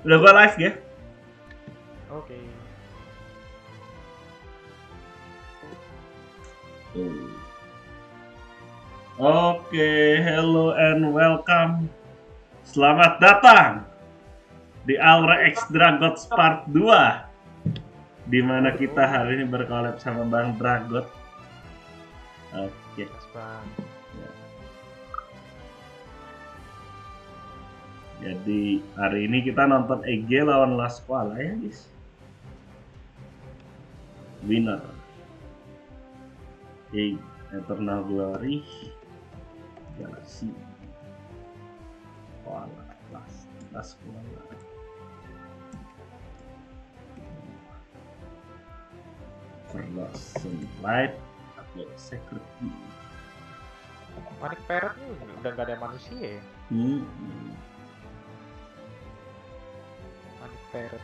Udah gua live ya. Oke. Tuh. Oke, hello and welcome. Selamat datang di Aura X Dragot Part 2 di mana kita hari ini berkolab sama Bang Dragot. Oke. Mas Jadi hari ini kita nonton EG lawan La Squala ya guys. Winner. EG Eternal Glory. Galaxy. Squala. Las, La Squala. Frozen Light atau Secret Key. Manik Parrot nih udah gak ada manusia ya. Hmm. Parrot.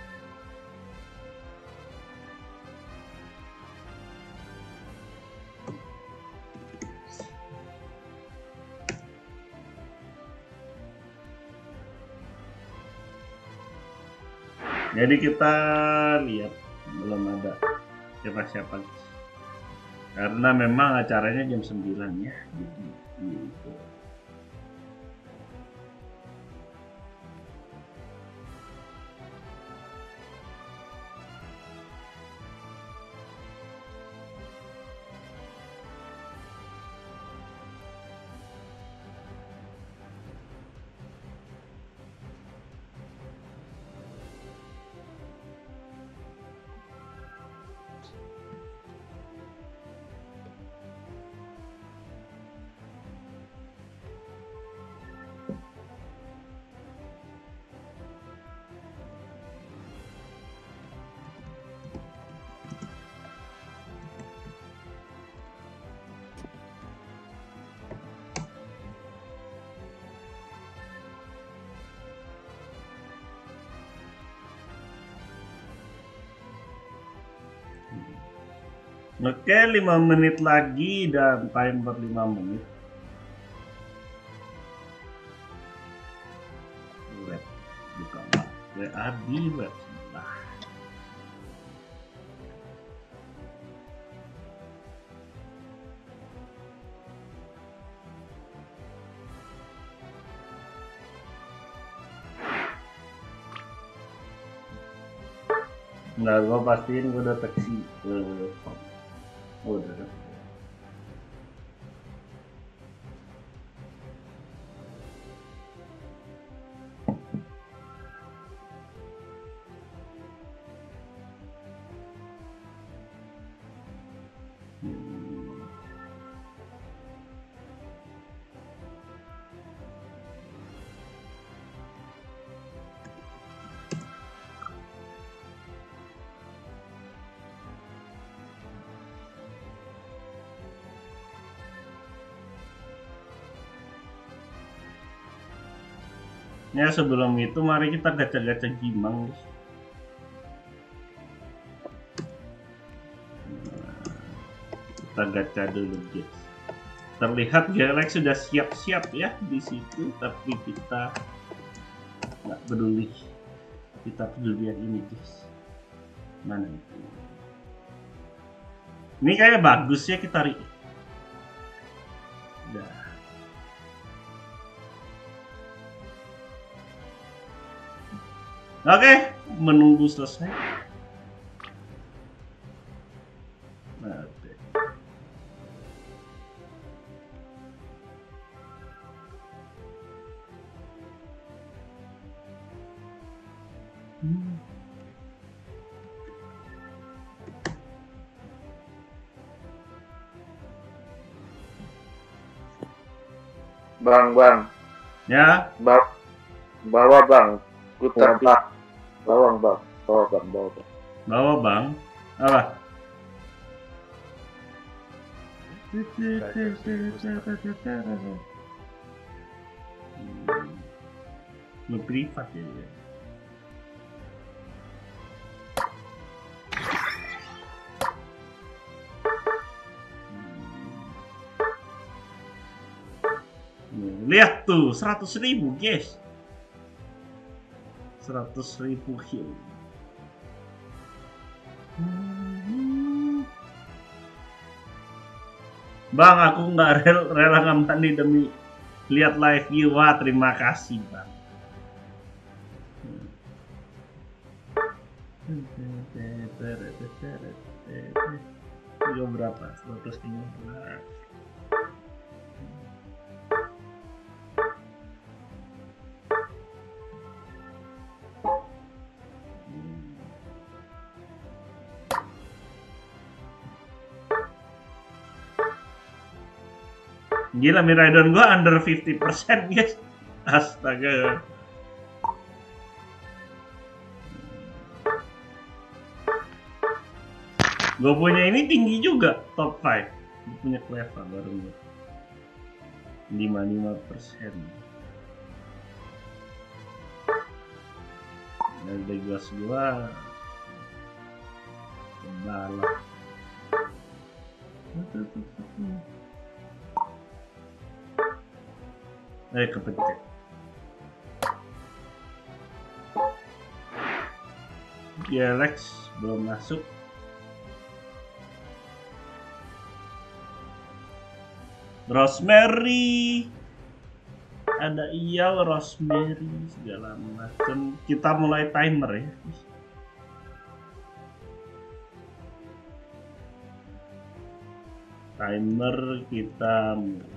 Jadi kita lihat belum ada siapa-siapa. Karena memang acaranya jam 9 ya. Gitu. Oke, 5 menit lagi dan timer 5 menit. Web buka. WA di web sebelah. Nggak, gua pastiin gua deteksi ke form. Oh, udah ada. Ya sebelum itu mari kita gacha-gacha gimang guys. Kita gacha dulu guys. Terlihat Galax sudah siap-siap ya di situ, tapi kita nggak peduli. Kita peduli yang ini guys. Mana itu? Ini kayak bagus ya kita Oke, menunggu selesai. Hmm. Bang, bang, Ya, ba- bawa bang, bang, bawa bang, bawa bang, bawa bang. bawa bang. Apa? Lu privat ya. dia. Hmm. Lihat tuh, 100 ribu guys. 100 ribu heal. Bang, aku nggak rela, rela demi lihat live you. Wah, terima kasih, Bang. Gila Miraidon gua under 50% guys. Astaga. Gue punya ini tinggi juga top 5. Gue punya Cleva baru gue. 55 persen. Dan Legas gua Kebalap. Eh kepencet. Galax belum masuk. Rosemary ada Iyal, Rosemary segala macam. Kita mulai timer ya. Timer kita mulai.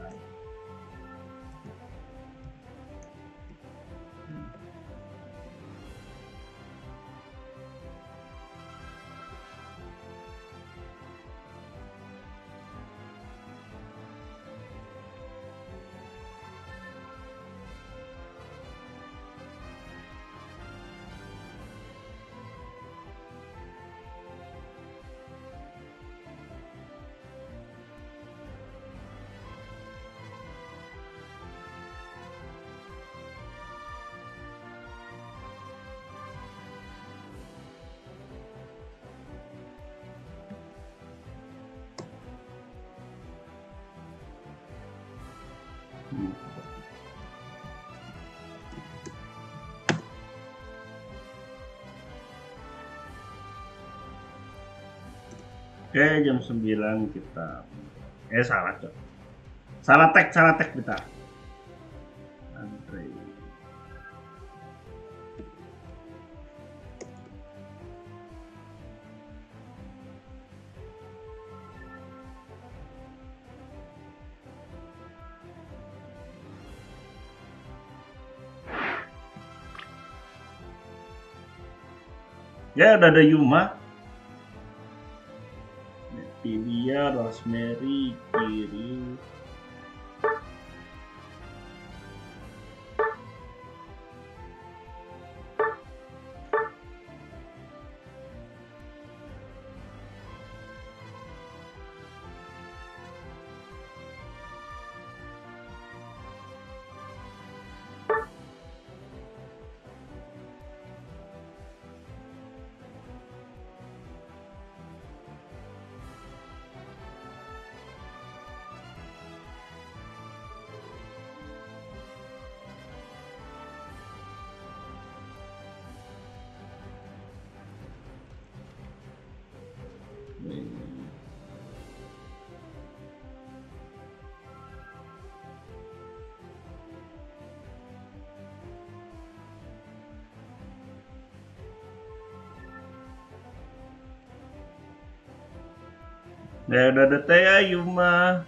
Oke, jam 9 kita eh salah, Cok. Salah tag, salah tag kita. Andre. Ya udah ada Yuma. Rosemary, Kiri. Ya udah ada teh ya Yuma.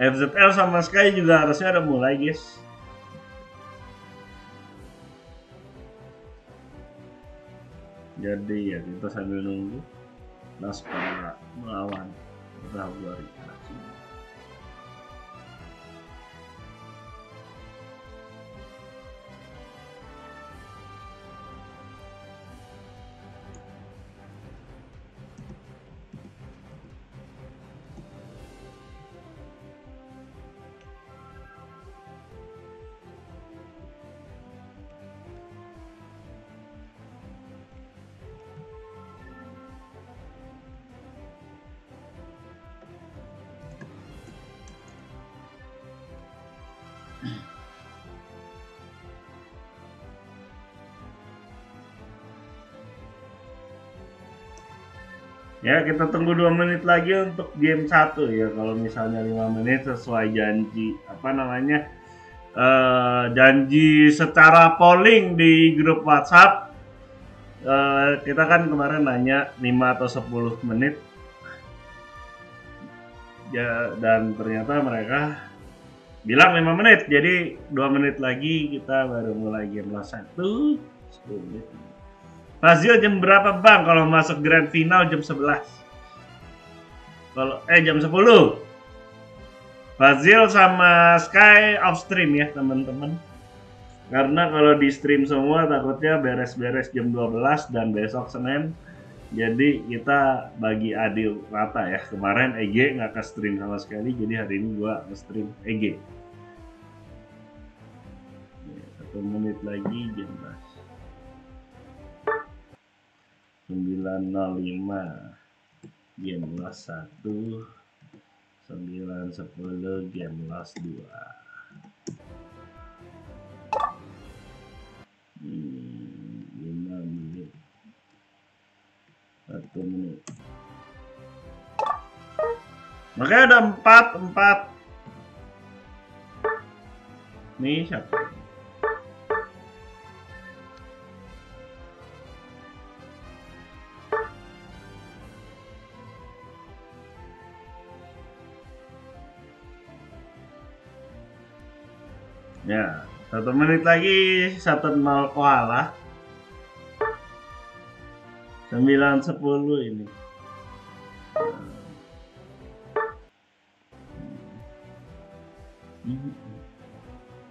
FZL sama Sky juga harusnya udah mulai guys. Jadi ya kita sambil nunggu Naskah melawan Rahwari. Ya, kita tunggu dua menit lagi untuk game satu ya. Kalau misalnya lima menit sesuai janji apa namanya eh, janji secara polling di grup WhatsApp. eh, kita kan kemarin nanya 5 atau 10 menit. Ya, dan ternyata mereka bilang 5 menit. Jadi dua menit lagi kita baru mulai game lah satu. 10 menit. Fazil jam berapa bang kalau masuk grand final jam 11? Kalau eh jam 10. Fazil sama Sky off stream ya teman-teman. Karena kalau di stream semua takutnya beres-beres jam 12 dan besok Senin. Jadi kita bagi adil rata ya. Kemarin EG nggak ke stream sama sekali, jadi hari ini gua ke stream EG. Satu menit lagi jam 11. 905 game loss 1 910 game loss 2 hmm, 5 menit. 1 menit. Makanya ada 4 4 nih siapa Ya, satu menit lagi satu nol koala. Sembilan sepuluh ini.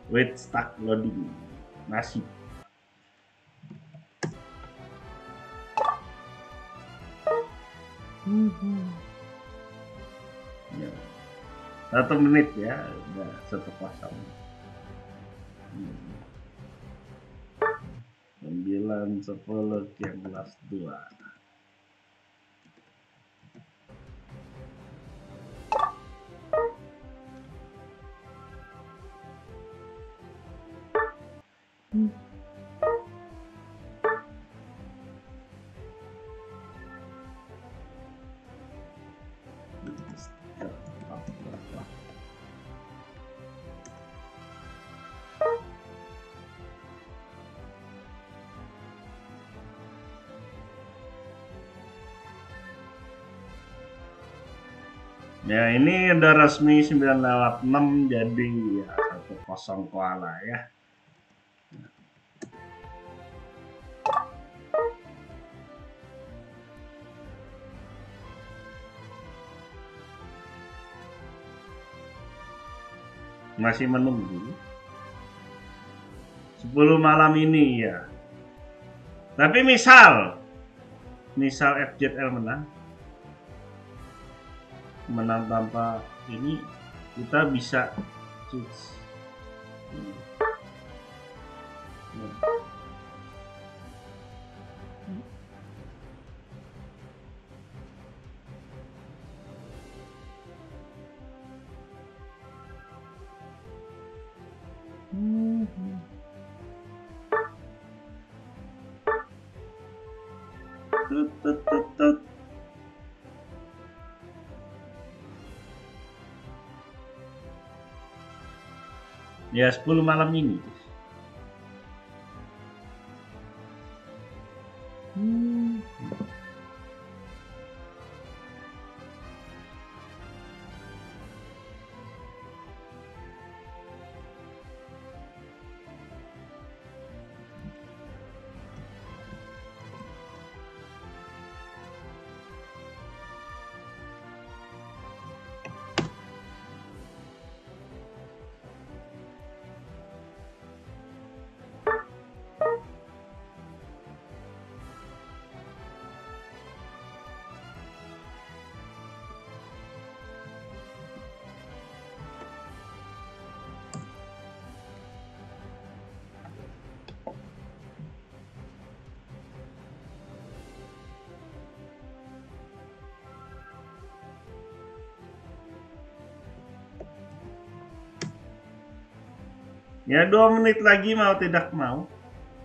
Wait stuck loading masih. Ya. Satu menit ya, udah satu kosong. 9, 10, 13, 2 Ya ini udah resmi 9 lewat 6 jadi ya satu kosong koala ya. Masih menunggu. 10 malam ini ya. Tapi misal misal FJL menang menang tanpa ini kita bisa switch. Ya 10 malam ini. Ya dua menit lagi mau tidak mau.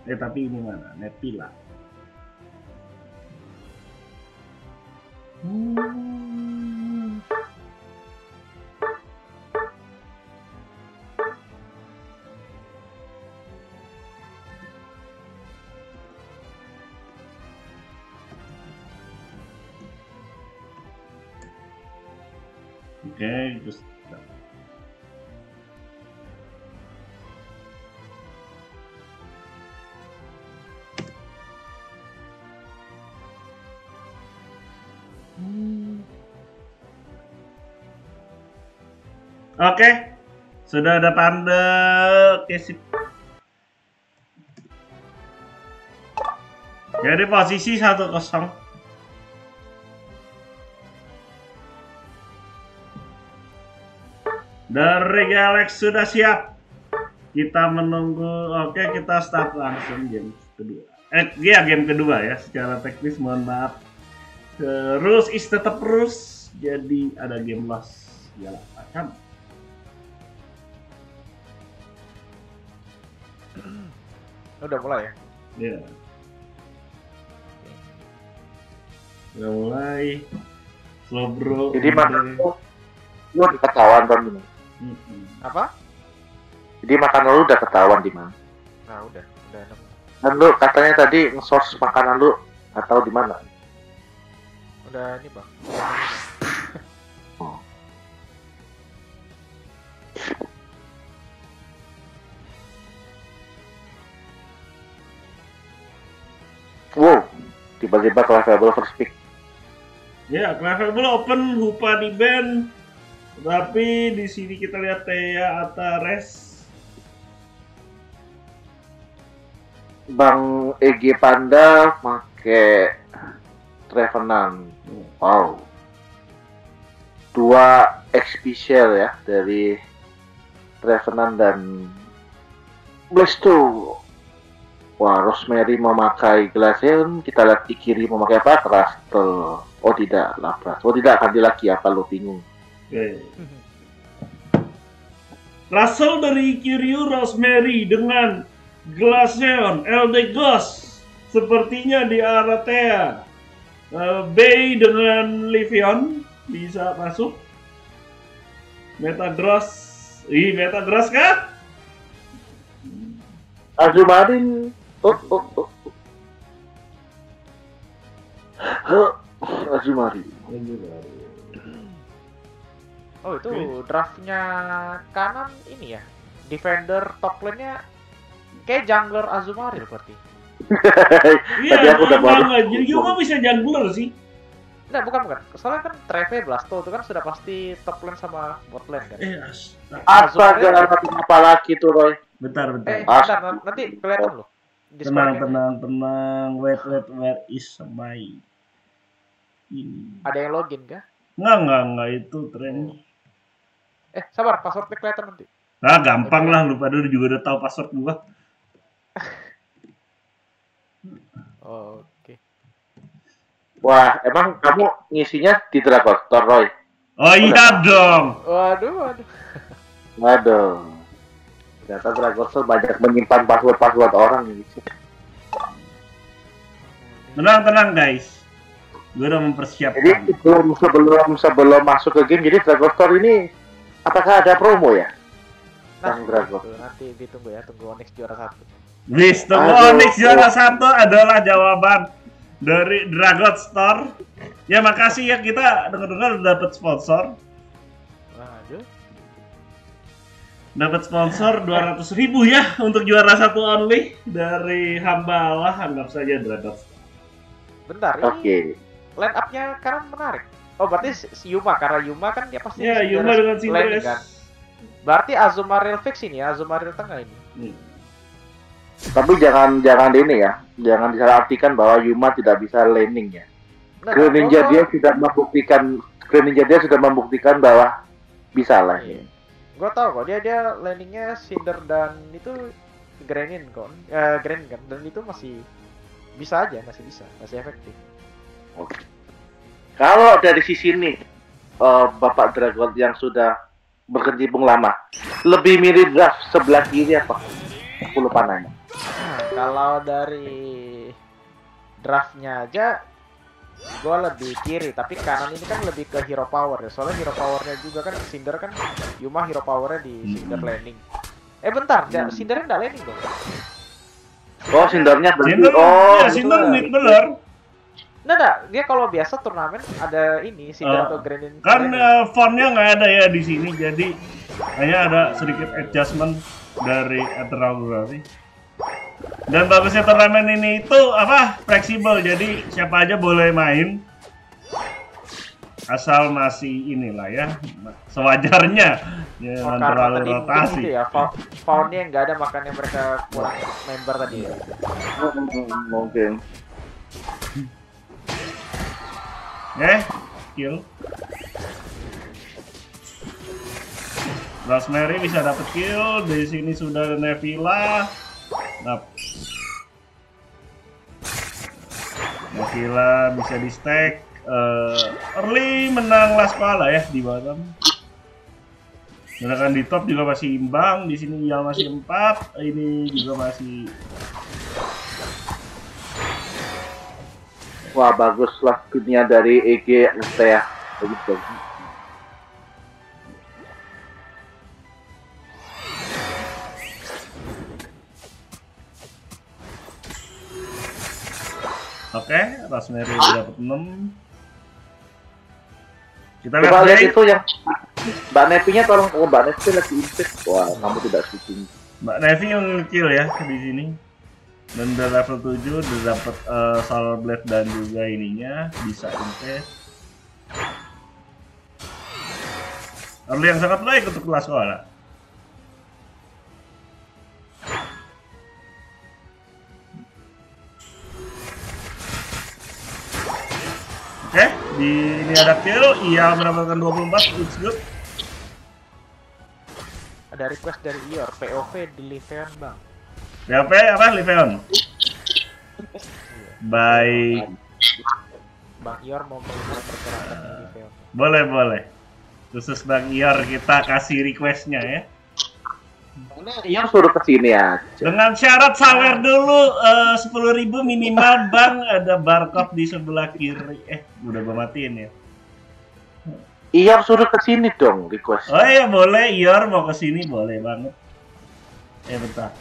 Eh tapi ini mana? Netpila. Oke, Oke, sudah ada tanda Oke, sip. Jadi posisi satu kosong. Dari Galax sudah siap. Kita menunggu. Oke, kita start langsung game kedua. Eh, iya game kedua ya. Secara teknis mohon maaf. Terus is tetap terus. Jadi ada game loss segala macam. Udah mulai ya? Ya. Udah mulai. Slow bro. Jadi makan lu, lu udah ketahuan kan ini. Mm-mm. Apa? Jadi makanan lu udah ketahuan di mana. Nah udah, udah nemu. Dan lu katanya tadi nge-source makanan lu atau di mana? Udah ini bang. Tiba-tiba kelas level first pick. Ya, Cleverable open, Hupa di band. Tapi di sini kita lihat Thea Atares. Bang EG Panda make Trevenant. Wow. Dua XP ya dari Trevenant dan Blasto. Wah, Rosemary memakai Glaceon, kita lihat di kiri memakai apa? Trastel. Oh tidak, Lapras. Oh tidak, akan lagi apa lo bingung. Russell dari Kiryu Rosemary dengan Glaceon, LD Ghost. Sepertinya di arah Thea. Eh, Bay dengan Livion bisa masuk. Metagross. Ih, Metagross kan? Azumarin. Oh, oh, oh. Oh itu draftnya kanan ini ya. Defender top lane-nya kayak jungler Azumarill berarti. Iya, Tadi aku udah baru-. Jadi Yuma bisa jungler sih. Enggak, bukan bukan. Soalnya kan Treve Blasto itu kan sudah pasti top lane sama bot lane kan. Eh, astaga. Astaga, apa lagi tuh Roy? Bentar, bentar. Eh, As- bentar, nan- nanti kelihatan loh. Tenang, score-nya. tenang, tenang. Wait, wait, where is my ini? Ada yang login kah? Enggak, enggak, enggak itu tren. Eh, sabar, passwordnya kelihatan nanti. Ah, gampang lah, lu pada juga udah tahu password gua. Oke. Wah, emang kamu ngisinya di Dragon Store, Roy? Oh iya dong. Waduh, waduh. Waduh. Ternyata Dragon Store banyak menyimpan password-password orang gitu. Tenang, tenang guys. Gue udah Jadi mempersiapkan. sebelum sebelum sebelum masuk ke game, jadi Dragon Store ini apakah ada promo ya? Nah, Bang Drago. itu nanti ditunggu ya, tunggu Onyx juara satu. Wis, tunggu Aduh. Onyx juara satu adalah jawaban dari Dragon Store. Ya makasih ya kita dengar-dengar udah dapat sponsor. Dapat sponsor 200 ribu ya untuk juara satu only dari hamba Allah anggap saja Store. Bentar, Oke. ini line up-nya kan menarik. Oh, berarti si- Yuma karena Yuma kan dia pasti Ya, sejarah Yuma dengan landing Cindres. kan. Berarti Azumaril fix ini ya, Azumaril tengah ini. Hmm. Tapi jangan jangan ini ya, jangan disalahartikan bahwa Yuma tidak bisa landing ya. Nah, Greninja dia sudah membuktikan Greninja dia sudah membuktikan bahwa bisa lah. Iya. Gue tau kok dia dia landingnya Cinder dan itu Grenin kok, eh, Grenin kan, dan itu masih bisa aja, masih bisa, masih efektif. Kalau dari sisi ini eh, Bapak Dragon yang sudah berkecimpung lama, lebih mirip draft sebelah kiri apa? Aku lupa nanya. Nah, kalau dari draftnya aja, gue lebih kiri, tapi kanan ini kan lebih ke hero power ya. Soalnya hero powernya juga kan Cinder kan, Yuma hero powernya di Cinder Hmm. landing. Eh bentar, ja, Cindernya nggak landing dong. Oh, sindernya berarti. Cinder, Oh, ya Cinder mid bener. Nah, nah, dia kalau biasa turnamen ada ini sih Eh, atau Grand in- Kan in- eh, fontnya nggak ada ya di sini, jadi hanya ada sedikit adjustment dari Eternal Glory. Dan bagusnya turnamen ini itu apa fleksibel, jadi siapa aja boleh main asal masih inilah ya sewajarnya Oh, jangan karena terlalu rotasi. gitu ya, fa- foundnya nggak ada makanya mereka kurang member tadi ya. Mungkin. Eh, kill. Rosemary bisa dapat kill. Di sini sudah ada Nevila. Nah. Nevila bisa di stack. Eh, early menang last kepala ya di bottom. Sedangkan di top juga masih imbang. Di sini yang masih 4. Ini juga masih Wah bagus lah dari EG ya. Bagus bagus. Oke, Rosemary udah dapat 6. Kita lihat Coba lihat Blade. itu yang Mbak Nevinya tolong oh Mbak Nevi lagi invest. Wah kamu tidak shooting. Mbak Nevi yang kill ya di sini. Dan udah level 7 udah dapat eh, Solar Blade dan juga ininya bisa invest. Early yang sangat baik untuk kelas sekolah. Oke, di ini ada kill, ia mendapatkan 24, it's good. Ada request dari Ior, POV di Liveon bang. BLP apa? Liveon? Baik. Bang Ior mau melihat pergerakan di Liveon. Boleh, boleh. Khusus Bang Ior kita kasih requestnya ya. Iya suruh ke sini aja. Dengan syarat sawer dulu eh, 10.000 minimal Bang ada barcode di sebelah kiri. Eh, udah gua matiin ya. Iya suruh ke sini dong request. Oh iya boleh, Ior mau ke sini boleh banget. Eh bentar.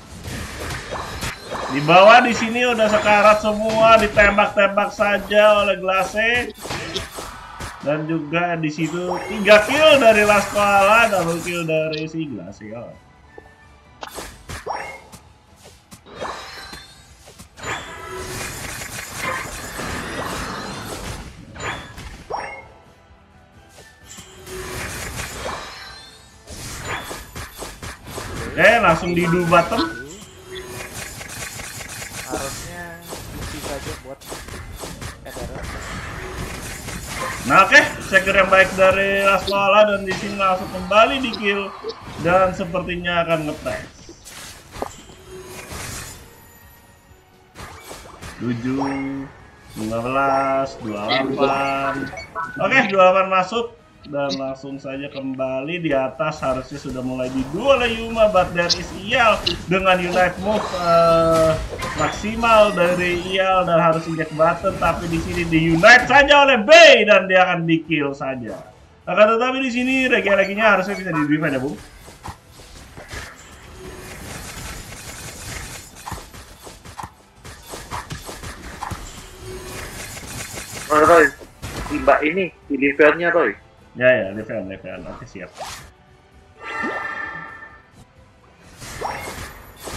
Di bawah di sini udah sekarat semua, ditembak-tembak saja oleh Glase. Dan juga di situ tiga kill dari Las Koala, double kill dari si Glase. Langsung di do bottom. Harusnya saja buat. Nah oke, secure yang baik dari Las Koala dan di sini langsung kembali di kill dan sepertinya akan ngetes. 7 15 28 Oke, 28 masuk dan langsung saja kembali di atas harusnya sudah mulai didu oleh Yuma but there is Iyal dengan unite move eh, maksimal dari Iyal dan harus injek button tapi di sini di unite saja oleh Bay dan dia akan di kill saja. Akan tetapi di sini regi-reginya harusnya bisa di defend ya, Bung. Oh, Roy, Ya ya, defend, defend. Oke, siap.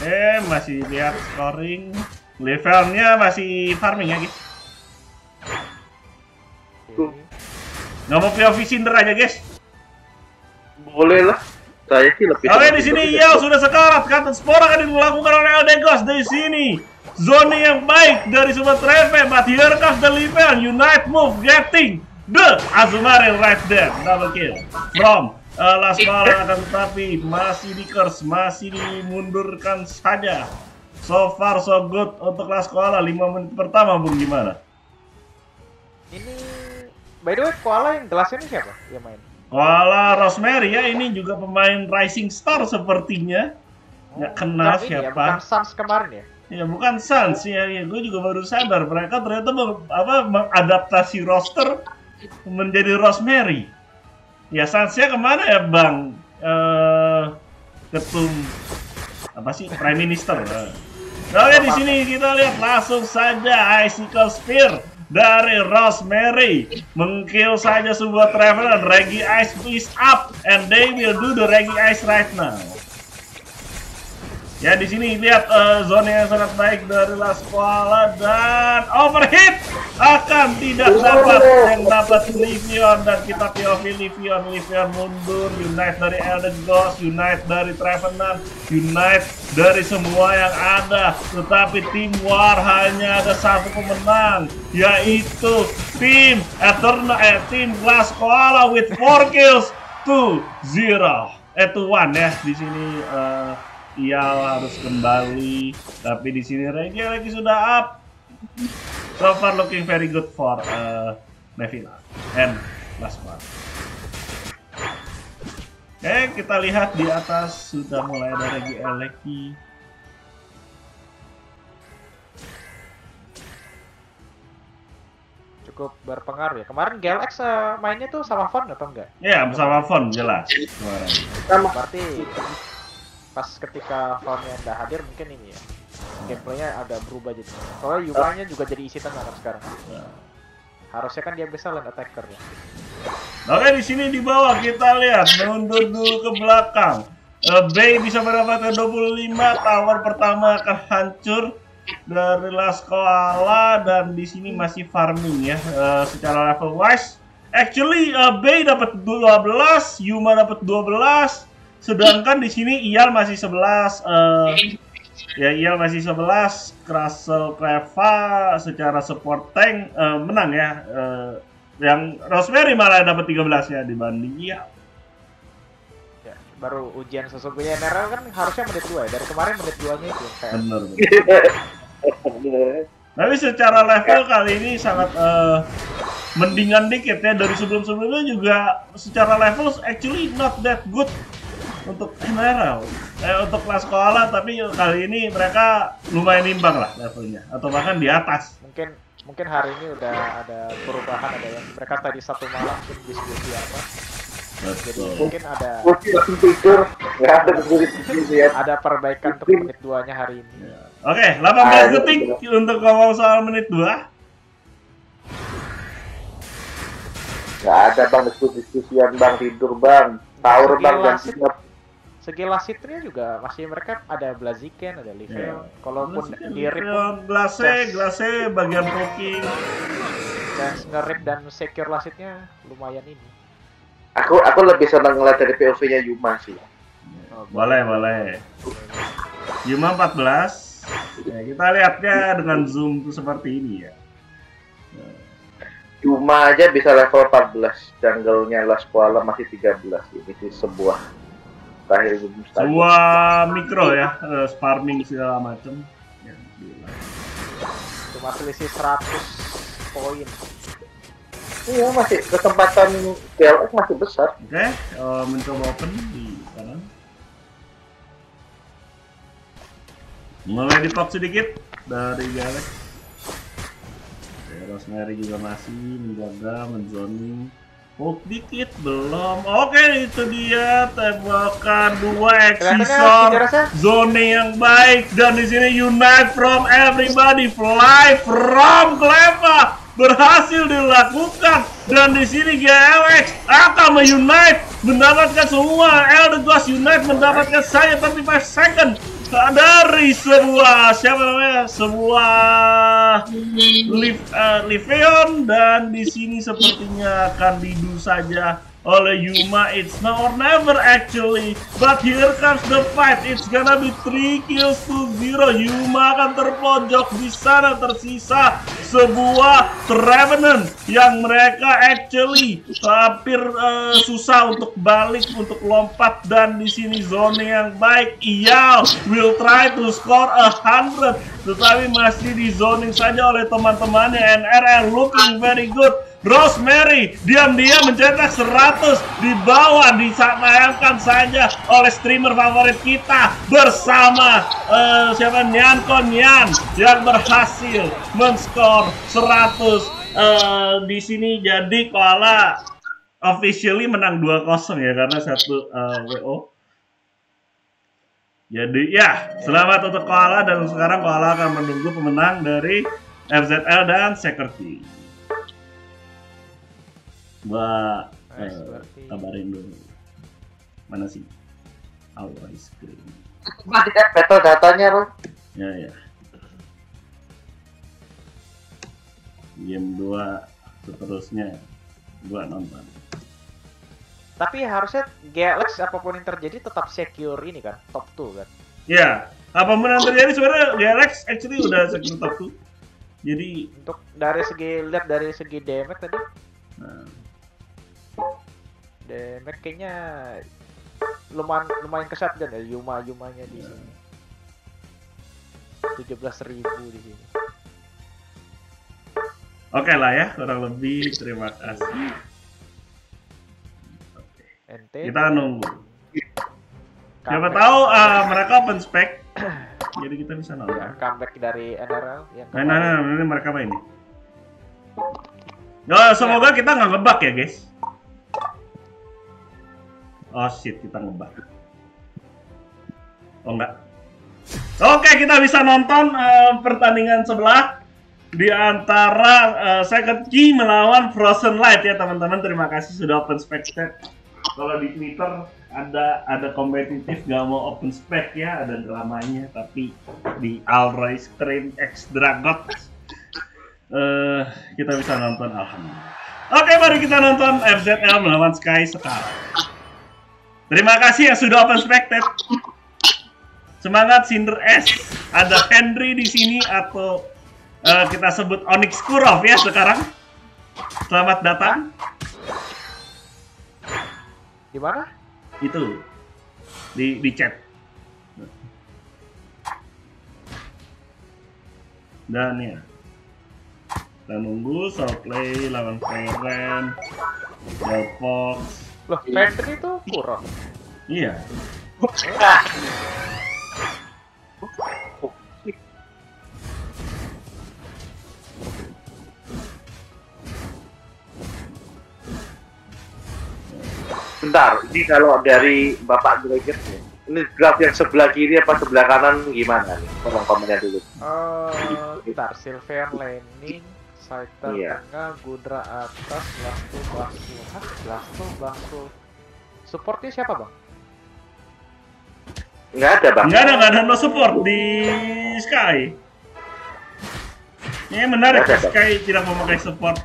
Eh, masih lihat scoring. Levelnya masih farming ya, guys. Nggak mau POV Cinder aja, guys. Boleh lah. Saya sih lebih. Oke, di sini Yao sudah sekarat. Kata Spora akan dilakukan oleh Eldegos di sini. Zone yang baik dari Sobat Reve, but here comes the level. Unite move getting the Azumarill right there. Double kill from uh, Las Bala akan tetapi masih di curse, masih dimundurkan saja. So far so good untuk Las Koala 5 menit pertama Bung gimana? Ini by the way Koala yang gelasnya ini siapa yang main? Koala Rosemary ya ini juga pemain Rising Star sepertinya. Nggak kenal Bukan ini ya, siapa. bukan Suns kemarin ya? Ya bukan Suns ya, ya gue juga baru sadar mereka ternyata apa mengadaptasi roster menjadi Rosemary. Ya Sunsnya ke mana ya bang? Eh ketum apa sih Prime Minister? Eh. Oke di sini kita lihat langsung saja Icicle Spear dari Rosemary. Mengkill saja sebuah Traveler. Reggie Ice please up. And they will do the Reggie Ice right now. Ya di sini lihat uh, zona yang sangat baik dari Las Koala dan overhit akan tidak dapat yang dapat Livion dan kita POV Livion. Livion mundur Unite dari Elden Ghost Unite dari Trevenant Unite dari semua yang ada. Tetapi tim War hanya ada satu pemenang yaitu tim Eternal eh tim Las Koala with 4 kills to 0 eh to 1 ya di sini uh, Ial harus kembali tapi di sini Regi lagi sudah up so far looking very good for uh, Nevila and last one Oke kita lihat di atas sudah mulai ada Regi Eleki cukup berpengaruh ya. Kemarin GLX uh, mainnya tuh sama Fon atau enggak? ya bersama Fon jelas kemarin Sama. Berarti pas ketika Fonnya udah hadir mungkin ini ya gameplaynya agak berubah jadi. Soalnya Yumanya juga jadi isi tengah kan sekarang. Ya. Harusnya kan dia bisa land attacker ya. Oke di sini di bawah kita lihat mundur dulu ke belakang. Eh, Bay bisa mendapatkan 25, tower pertama akan hancur dari Las Koala dan di sini masih farming ya eh, secara level wise. Actually eh, Bay dapat 12, Yuma dapat 12, sedangkan di sini Iyal masih 11 eh, ya Iyal masih 11, Krasel Creva secara support tank eh, menang ya. Eh, yang Rosemary malah dapat 13 ya dibanding Iyal. ya. Baru ujian sesungguhnya Nera kan harusnya menit 2 ya. Dari kemarin menit 2-nya itu yang kayak Bener, bener. Tapi secara level kali ini sangat eh, mendingan dikit ya dari sebelum-sebelumnya juga secara level actually not that good untuk Emerald. Eh, untuk kelas koala tapi kali ini mereka lumayan imbang lah levelnya atau bahkan di atas. mungkin mungkin hari ini udah ada perubahan ada yang mereka tadi satu malam mungkin diskusi apa jadi Betul. mungkin ada ya. ada perbaikan untuk menit 2 nya hari ini Ya. Oke, 18 detik untuk ngomong soal menit 2. Nggak ada bang diskusi-diskusian bang tidur bang. Sahur bang jam Sekilas tiga. Segi lasitnya juga masih mereka ada Blaziken ada Livel Ya. kalaupun di rip glase, glase bagian poking. dan nge-rip dan secure lasitnya lumayan ini Aku aku lebih senang ngeliat dari POV-nya Yuma sih. Oh, Boleh, boleh. Yuma 14. Ya, kita lihatnya dengan zoom tuh seperti ini ya. Yuma aja bisa level 14, jungle-nya Las Koala masih 13. Ini sih sebuah terakhir gue mustahil. Sebuah mikro ya, eh, farming segala macem. Ya, gila. cuma selisih 100 poin Iya masih kesempatan GLX masih besar. Oke, eh, mencoba open di kanan. Mulai di pop sedikit dari Galax. Oke, Rosemary juga masih menjaga, menzoning. Hold dikit, belum. Oke, itu dia tembakan dua rasa? Zone yang baik. Dan di sini unite from everybody, fly from Cleva berhasil dilakukan. Dan di sini GLX akan unite mendapatkan semua Elder Ghost Unite mendapatkan saya 35 second dari sebuah siapa namanya? Sebuah Liv, eh, Liveon dan di sini sepertinya akan didu saja oleh Yuma. It's now or never actually. But here comes the fight. It's gonna be 3 kills to 0. Yuma akan terpojok di sana tersisa sebuah Trevenant yang mereka actually hampir eh, susah untuk balik untuk lompat dan di sini zone yang baik. Iyal will try to score a hundred tetapi masih di zoning saja oleh teman-temannya NRL looking very good Rosemary diam-diam mencetak 100 di bawah disayangkan saja oleh streamer favorit kita bersama eh, siapa Nyan Konyan yang berhasil men-score 100 eh, di sini jadi Koala officially menang 2-0 ya karena satu eh, WO jadi ya selamat untuk Koala dan sekarang Koala akan menunggu pemenang dari FZL dan Security. Gua Nice, eh, berarti. kabarin dulu. Mana sih? Aura screen. Mati kan battle datanya loh. Ya ya. Game 2 seterusnya gua nonton. Tapi harusnya Galax apa pun yang terjadi tetap secure ini kan, top 2 kan. Ya, apa pun yang terjadi sebenarnya Galax actually udah secure top 2. Jadi Untuk dari segi lihat dari segi damage tadi, nah, damage kayaknya lumayan lumayan kesat dan ya Yuma Yumanya di Ya. sini. 17.000 di sini. oke lah ya, kurang lebih terima kasih. Oke, NT. Kita nunggu. Siapa comeback- tahu ah, mereka open spec. Jadi kita bisa ya, nonton. comeback dari NRL yang Nah, nah, nah, ini mereka apa ini? Oh, semoga kita nggak ngebug ya, guys. Oh shit, kita ngebug. Oh enggak. Oke, kita bisa nonton eh, pertandingan sebelah di antara eh, Second Key melawan Frozen Light ya teman-teman. Terima kasih sudah open spec. Kalau di Twitter ada ada kompetitif gak mau open spec ya, ada dramanya. Tapi di Alroy Screen X Dragot eh kita bisa nonton alhamdulillah. Oke, mari kita nonton FZL melawan Sky sekarang. Terima kasih yang sudah open spected. Semangat Cinder S. Ada Henry di sini atau eh, kita sebut Onyx Kurov ya sekarang. Selamat datang. Di mana? Itu di di chat. Dan ya. Kita nunggu Soulplay lawan Feren, Fox. Loh, Pantry itu kurang. Iya. Bentar, ini kalau dari Bapak Greger ini draft yang sebelah kiri apa sebelah kanan gimana nih? Tolong komennya dulu. Eh, bentar, Sylvean Lenin, Saiter Iya. tengah, Gudra atas, Blasto, Blasto, Hah, Blasto, Blasto. Supportnya siapa bang? Nggak ada bang. Nggak ada, nggak ada no support di Sky. Ini menarik, ada, Bang. Sky tidak memakai support.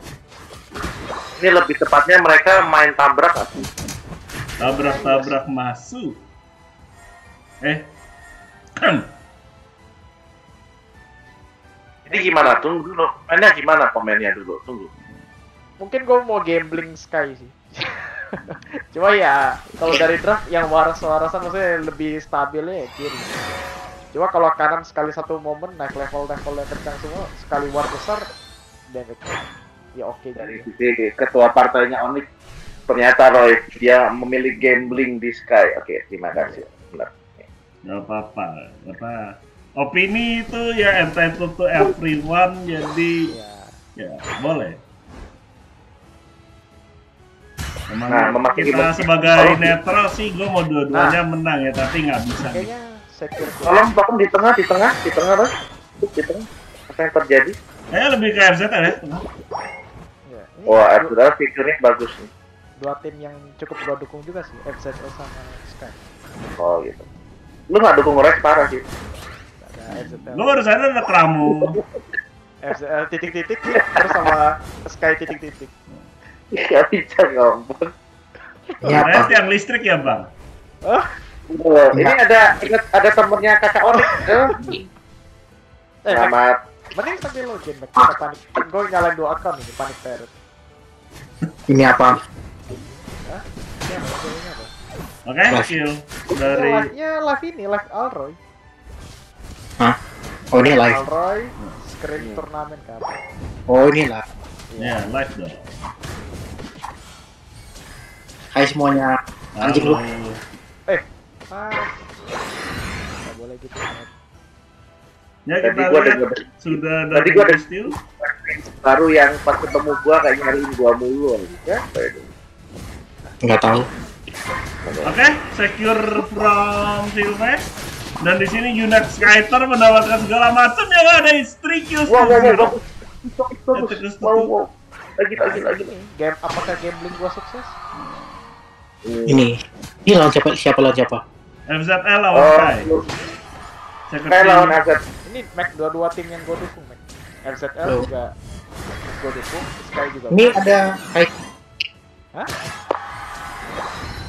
Ini lebih tepatnya mereka main tabrak sih? Tabrak-tabrak masuk. Eh. Ini gimana? Tunggu dulu. Mainnya gimana komennya dulu? Tunggu. Mungkin gue mau gambling Sky sih. Cuma ya, kalau dari draft yang waras-warasan maksudnya lebih stabilnya ya kiri. Cuma kalau kanan sekali satu momen naik level level yang kencang semua, sekali war besar, damage ya oke Dari dari sisi ketua partainya Onyx, ternyata Roy dia memilih gambling di Sky. Oke, terima kasih. Benar. Nggak apa-apa. Apa? Opini itu ya entitled to everyone, jadi ya ya boleh. Emang Nah, memakai kita emosi. sebagai netral sih, gue mau dua-duanya menang ya, tapi nggak bisa. kayaknya sih. Tolong Bapak di tengah, di tengah, di tengah Roy. Di tengah. Apa yang terjadi? Kayaknya lebih ke FZ ya. Ya, ini Wah, dua, saudara fiturnya bagus nih. dua tim yang cukup gua dukung juga sih, FZL sama Sky. Oh gitu. Lu nggak dukung Roy parah sih. Baru sadar ada keramu. FZL titik-titik terus sama Sky titik-titik. Gak bisa ngomong. Saya apa? tiang listrik ya bang. Oh, ini ada ingat ada temennya kakak Onyx. Eh, eh, Selamat. mending sambil login, kita panik. Gue nyalain dua account ini, panik parrot. Ini apa? Ya, ini apa? Oke, skill Ya, dari live-nya live ini, live Alroy. Hah? Oh ini live. Alroy, screen turnamen kan. Oh ini lah. ya live dong. Hai semuanya. Anjing lu. Eh, ah. Gak boleh gitu. Ya Tadi kita gua lihat denger sudah Tadi dari gua ada- still. baru yang pas ketemu gua kayak nyariin gua mulu ya. Nggak tahu. Oke, secure from Silver. Dan di sini Unit Skyter mendapatkan segala macam yang ada istri kills. Wah, wah, wah, Wow. Lagi, lagi, lagi. Game apakah gambling gua sukses? Ini. Ini lawan siapa? Siapa lawan siapa? MZL lawan Oh. Second saya lawan. Azad. Ini Mac dua-dua tim yang gua dukung, Mac. LZL Oh. juga gua dukung, Sky juga. Ini ada Sky. Hah?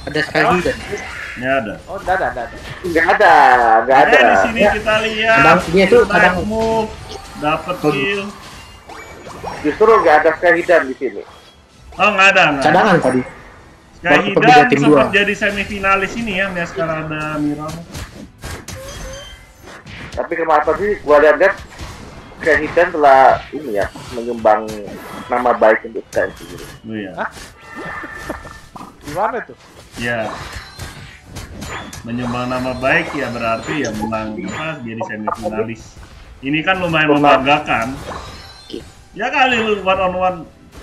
Ada Oh. Hidden. Ya ada. Oh, enggak ada, enggak ada. Nggak ada, nggak ada. Eh, di sini Ya. kita lihat Kadang tuh naik kadang- move, dapat kill. Justru nggak ada kehidupan di sini. Oh nggak ada nggak. ada. Cadangan tadi. Sky Waktu Hidan pembeda tim sempat dua. jadi semifinalis ini ya, ya sekarang ada Miram. Tapi kenapa sih gua lihat-lihat kehidupan telah ini ya menyumbang nama baik untuk Sky gitu. Oh iya. Hah? Gimana tuh? Ya. Menyumbang nama baik ya berarti ya menang apa jadi semifinalis. Ini kan lumayan membanggakan. Ya kali lu one on one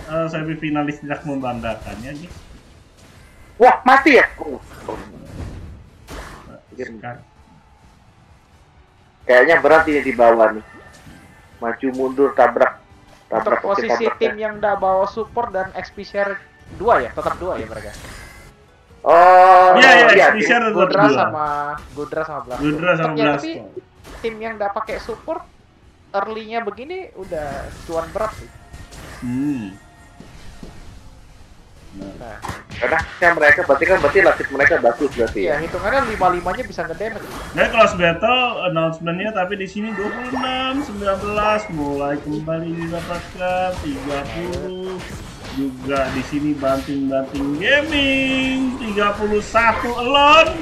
eh, semifinalis tidak membanggakan ya gitu. Wah, mati ya? Oh, oh. Sekarang. Kayaknya berat ini di bawah nih. Maju mundur tabrak tabrak posisi tabrak, tim ya. yang udah bawa support dan XP share dua ya, tetap dua ya mereka. Oh, Iya iya, iya, share Gudra dua. sama Gudra sama Blasto. Sama Tapi- tim yang udah pakai support early-nya begini udah cuan berat sih. Hmm. Nah, Karena mereka berarti kan berarti latih mereka bagus berarti iya ya. hitungannya lima limanya bisa ngedamage. Nah, close battle announcementnya tapi di sini 26, 19 mulai kembali didapatkan 30 juga di sini banting-banting gaming. 31 alone.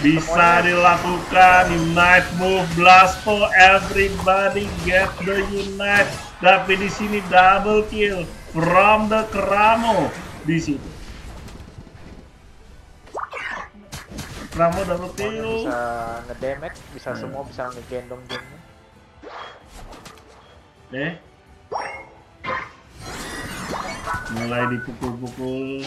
Bisa dilakukan. Unite move blasto everybody. Get the unite. Tapi di sini double kill from the Kramo. Di situ Kramo double kill. bisa ngedamage, bisa Hmm. semua bisa ngegendong gamenya. Eh. Mulai dipukul-pukul.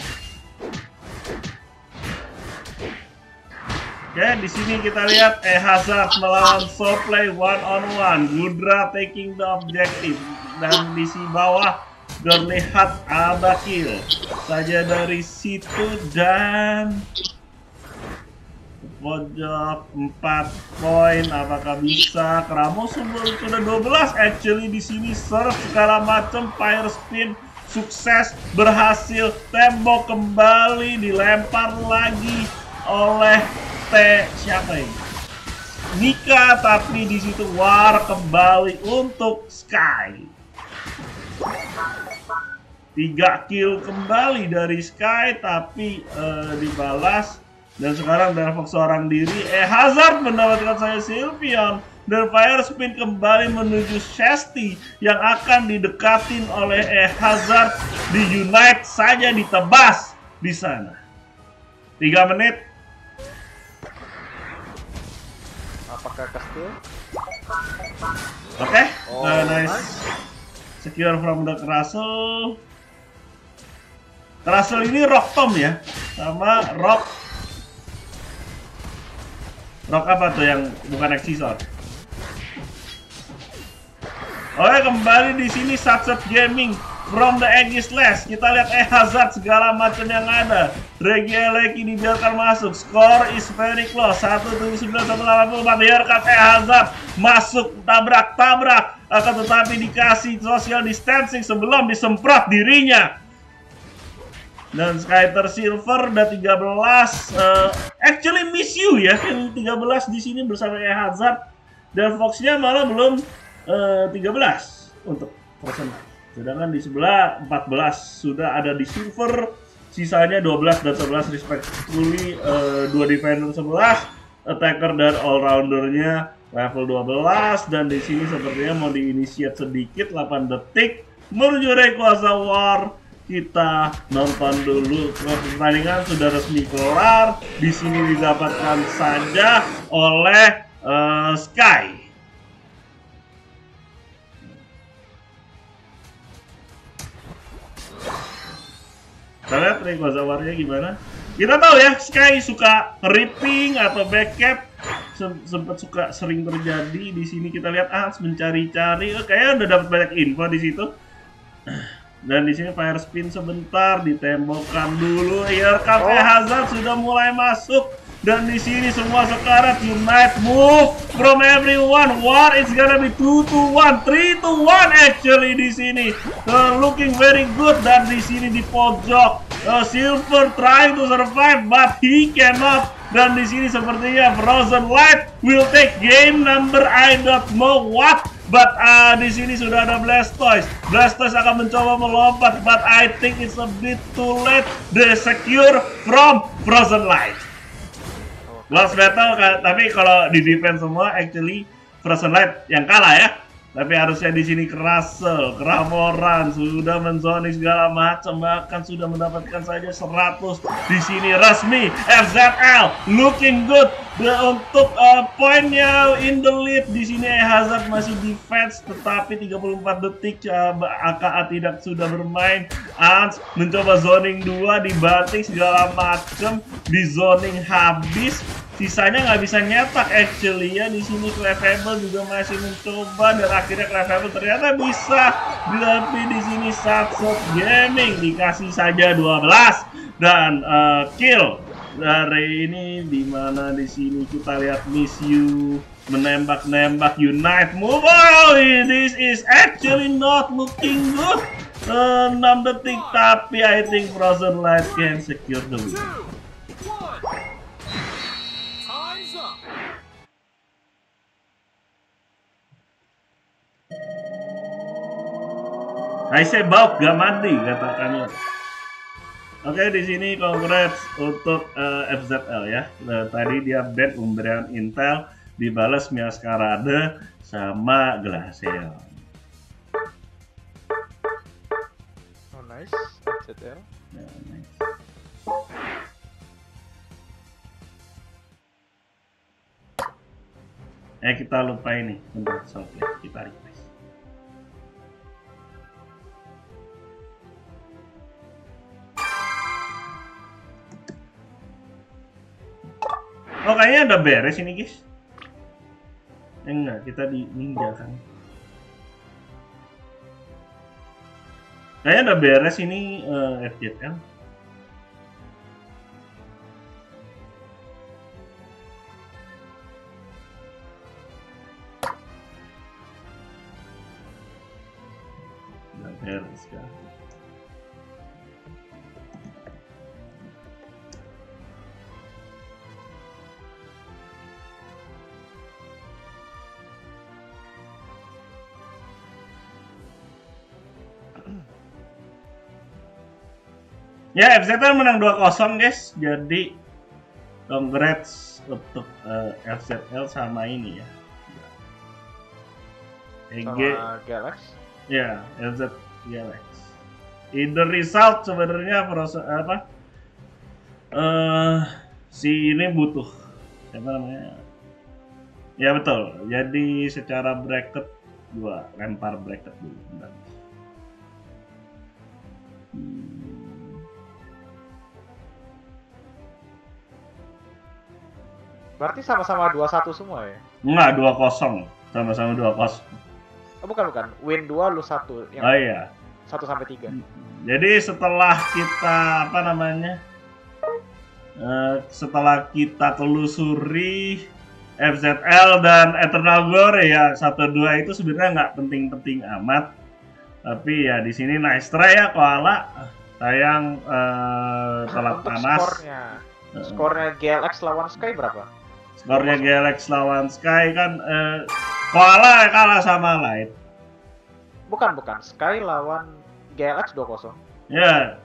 Oke, di sini kita lihat eh Hazard melawan Soplay one on one. Gudra taking the objective. Dan di si bawah terlihat ada kill saja dari situ dan pojok 4 poin. Apakah bisa? Kramo sudah sudah 12 actually di sini serve segala macam fire spin sukses berhasil tembok kembali dilempar lagi oleh T siapa ini? Nika tapi di situ war kembali untuk Sky. Tiga kill kembali dari Sky tapi eh, dibalas. Dan sekarang Darfox seorang diri. Eh Hazard mendapatkan saya Sylveon dan Fire Spin kembali menuju Shasti yang akan didekatin oleh eh Hazard. Di Unite saja ditebas di sana. 3 menit. Apakah Castil? oke. Oh, Eh, nice. nice. secure from the Castle Castle ini Rock Tom ya sama Rock. Rock apa tuh yang bukan Exisor Oke kembali di sini Sunset Gaming. From the Aegis Slash kita lihat eh Hazard segala macam yang ada. Regi Eleki dibiarkan masuk. Skor is very close. 179-184 biarkan eh Hazard masuk. Tabrak tabrak. Akan tetapi dikasih social distancing sebelum disemprot dirinya. Dan Skyter Silver udah 13 eh, actually miss you ya. Yang 13 di sini bersama eh Hazard. Dan Foxnya malah belum eh, 13 untuk persen sedangkan di sebelah 14 sudah ada di silver. Sisanya 12 dan 11 respectively eh, dua defender 11 attacker dan all roundernya level 12 dan di sini sepertinya mau diinisiat sedikit 8 detik menuju Rayquaza War. Kita nonton dulu pertandingan sudah resmi kelar. Di sini didapatkan saja oleh eh, Sky Kita lihat Rayquaza War-nya gimana? Kita tahu ya Sky suka ripping atau backcap sem- sempat suka sering terjadi di sini. Kita lihat Hans mencari-cari. Oh, kayaknya udah dapat banyak info di situ. Dan di sini fire spin sebentar ditembokkan dulu. Here comes Oh. Hazard sudah mulai masuk dan di sini semua sekarat unite move from everyone. War is gonna be 2 to 1 3 to 1 actually di sini. Uh, looking very good. Dan di sini di pojok Uh, silver trying to survive but he cannot. Dan di sini sepertinya Frozen Light will take game number I don't know what. But uh, di sini sudah ada Blastoise. Blastoise akan mencoba melompat but I think it's a bit too late. They secure from Frozen Light Lost battle tapi kalau di defense semua actually Frozen Light yang kalah ya. Tapi harusnya di sini Kerasel, Keramoran sudah menzoning segala macam bahkan sudah mendapatkan saja 100 di sini resmi FZL looking good. The- untuk uh, poinnya in the lead. Di sini Hazard masih defense tetapi 34 detik uh, AKA tidak sudah bermain. Ans mencoba zoning 2 dibanting segala macam. Di zoning habis sisanya nggak bisa nyetak. Actually ya di sini Clefable juga masih mencoba dan akhirnya Clefable ternyata bisa tapi di sini Satshot Gaming. Dikasih saja 12 dan uh, kill. Dari ini di mana? Di sini kita lihat Miss You. Menembak-nembak Unite move oh this is actually not looking good. Uh, 6 detik tapi I think Frozen Light can secure the win I say gak mandi kata kami. Oke di sini congrats untuk eh, FZL ya. Nah, tadi dia ban pemberian Intel dibalas Miaskarade sama Glaceon. Oh nice, ZL. Ya, nice. Eh kita lupa ini bentar software kita. Oh kayaknya udah beres ini guys. Eh, enggak, kita di ninja kan. Kayaknya udah beres ini eh, FJL. Udah beres kan. Ya, FZL menang 2-0 guys. Jadi congrats untuk eh, FZL sama ini ya. EG Sama Galax. ya FZ Galax. In the result sebenarnya proses apa? Eh si ini butuh apa namanya? Ya betul. Jadi secara bracket gua lempar bracket dulu. Bentar. Hmm. Berarti sama-sama 2-1 semua ya? Enggak, 2-0. Sama-sama 2-0. Oh bukan bukan, win 2 lu 1 yang Oh iya. 1 sampai 3. Jadi setelah kita apa namanya? eh, setelah kita telusuri FZL dan Eternal Glory ya satu dua itu sebenarnya nggak penting-penting amat. Tapi ya di sini nice try ya Koala. Sayang eh, telat panas. skornya, skornya GLX lawan Sky berapa? Skornya Galax lawan Sky kan eh, Koala kalah sama Light. Bukan bukan, Sky lawan GLX 2-0. Ya.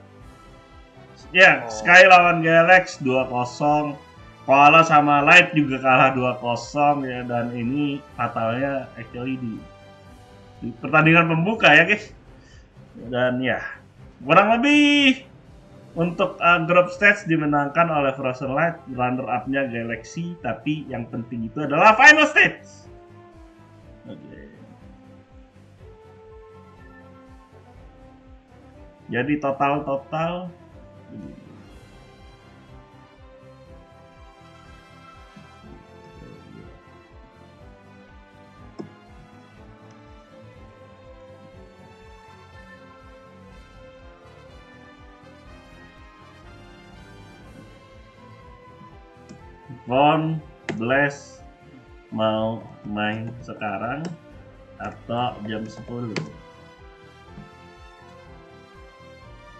Ya, Oh. Sky lawan Galax 2-0. Koala sama Light juga kalah 2-0 ya dan ini fatalnya actually di, di pertandingan pembuka ya, guys. Dan ya, kurang lebih untuk uh, group stage dimenangkan oleh Frozen Light, runner up-nya Galaxy, tapi yang penting itu adalah final stage. Oke. Jadi total-total Von Blast mau main sekarang atau jam 10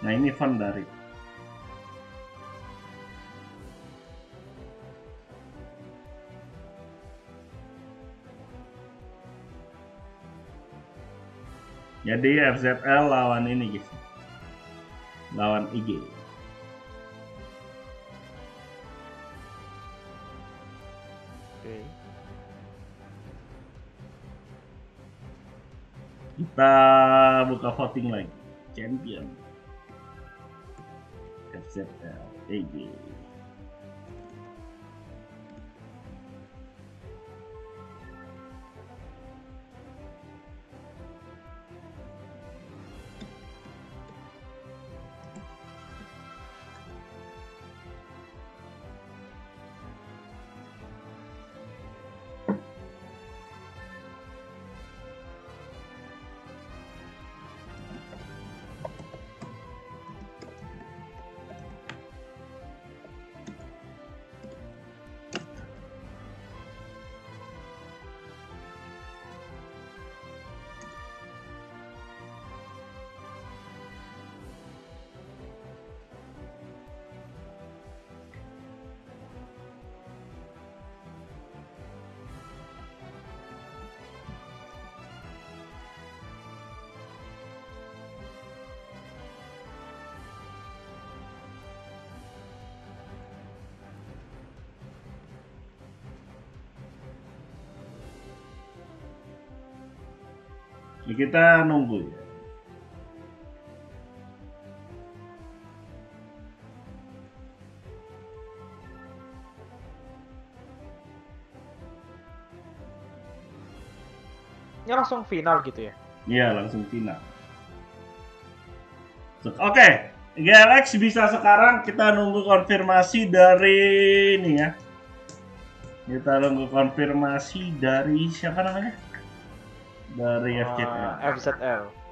nah ini Von dari. Jadi FZL lawan ini guys lawan IG kita buka voting lagi. Champion. FZL EG kita nunggu ya Ini langsung final gitu ya. Iya langsung final. Oke, GLX bisa sekarang kita nunggu konfirmasi dari ini ya. Kita nunggu konfirmasi dari siapa namanya? Dari FZL. Eh, FZL.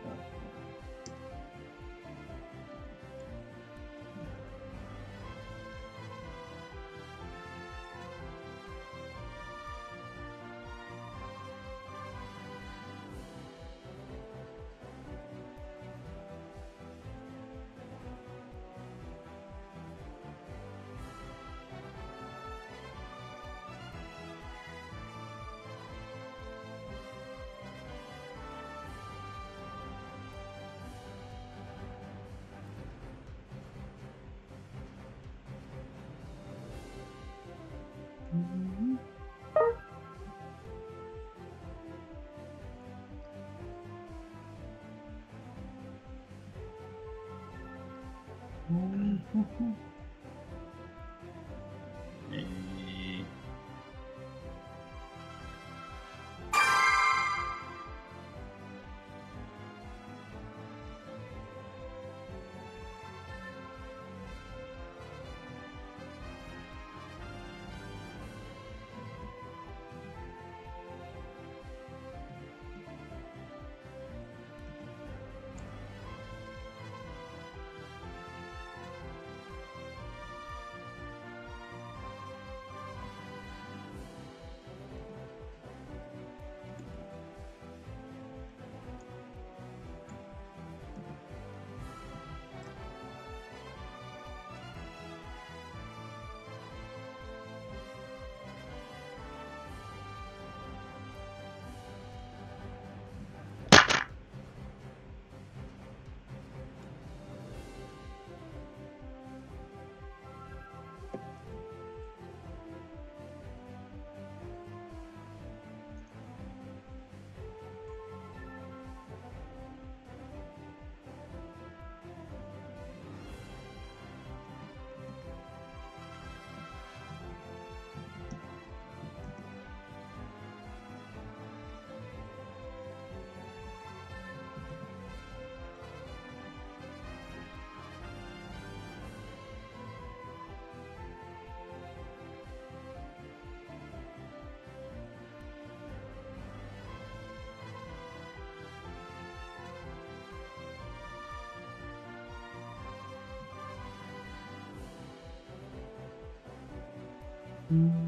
Mm-hmm.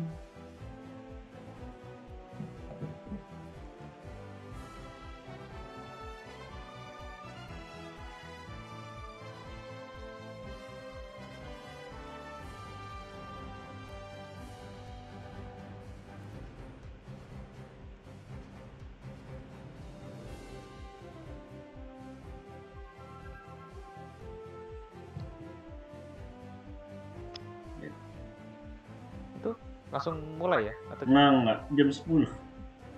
Langsung mulai ya? Atau Nah, enggak, jam 10.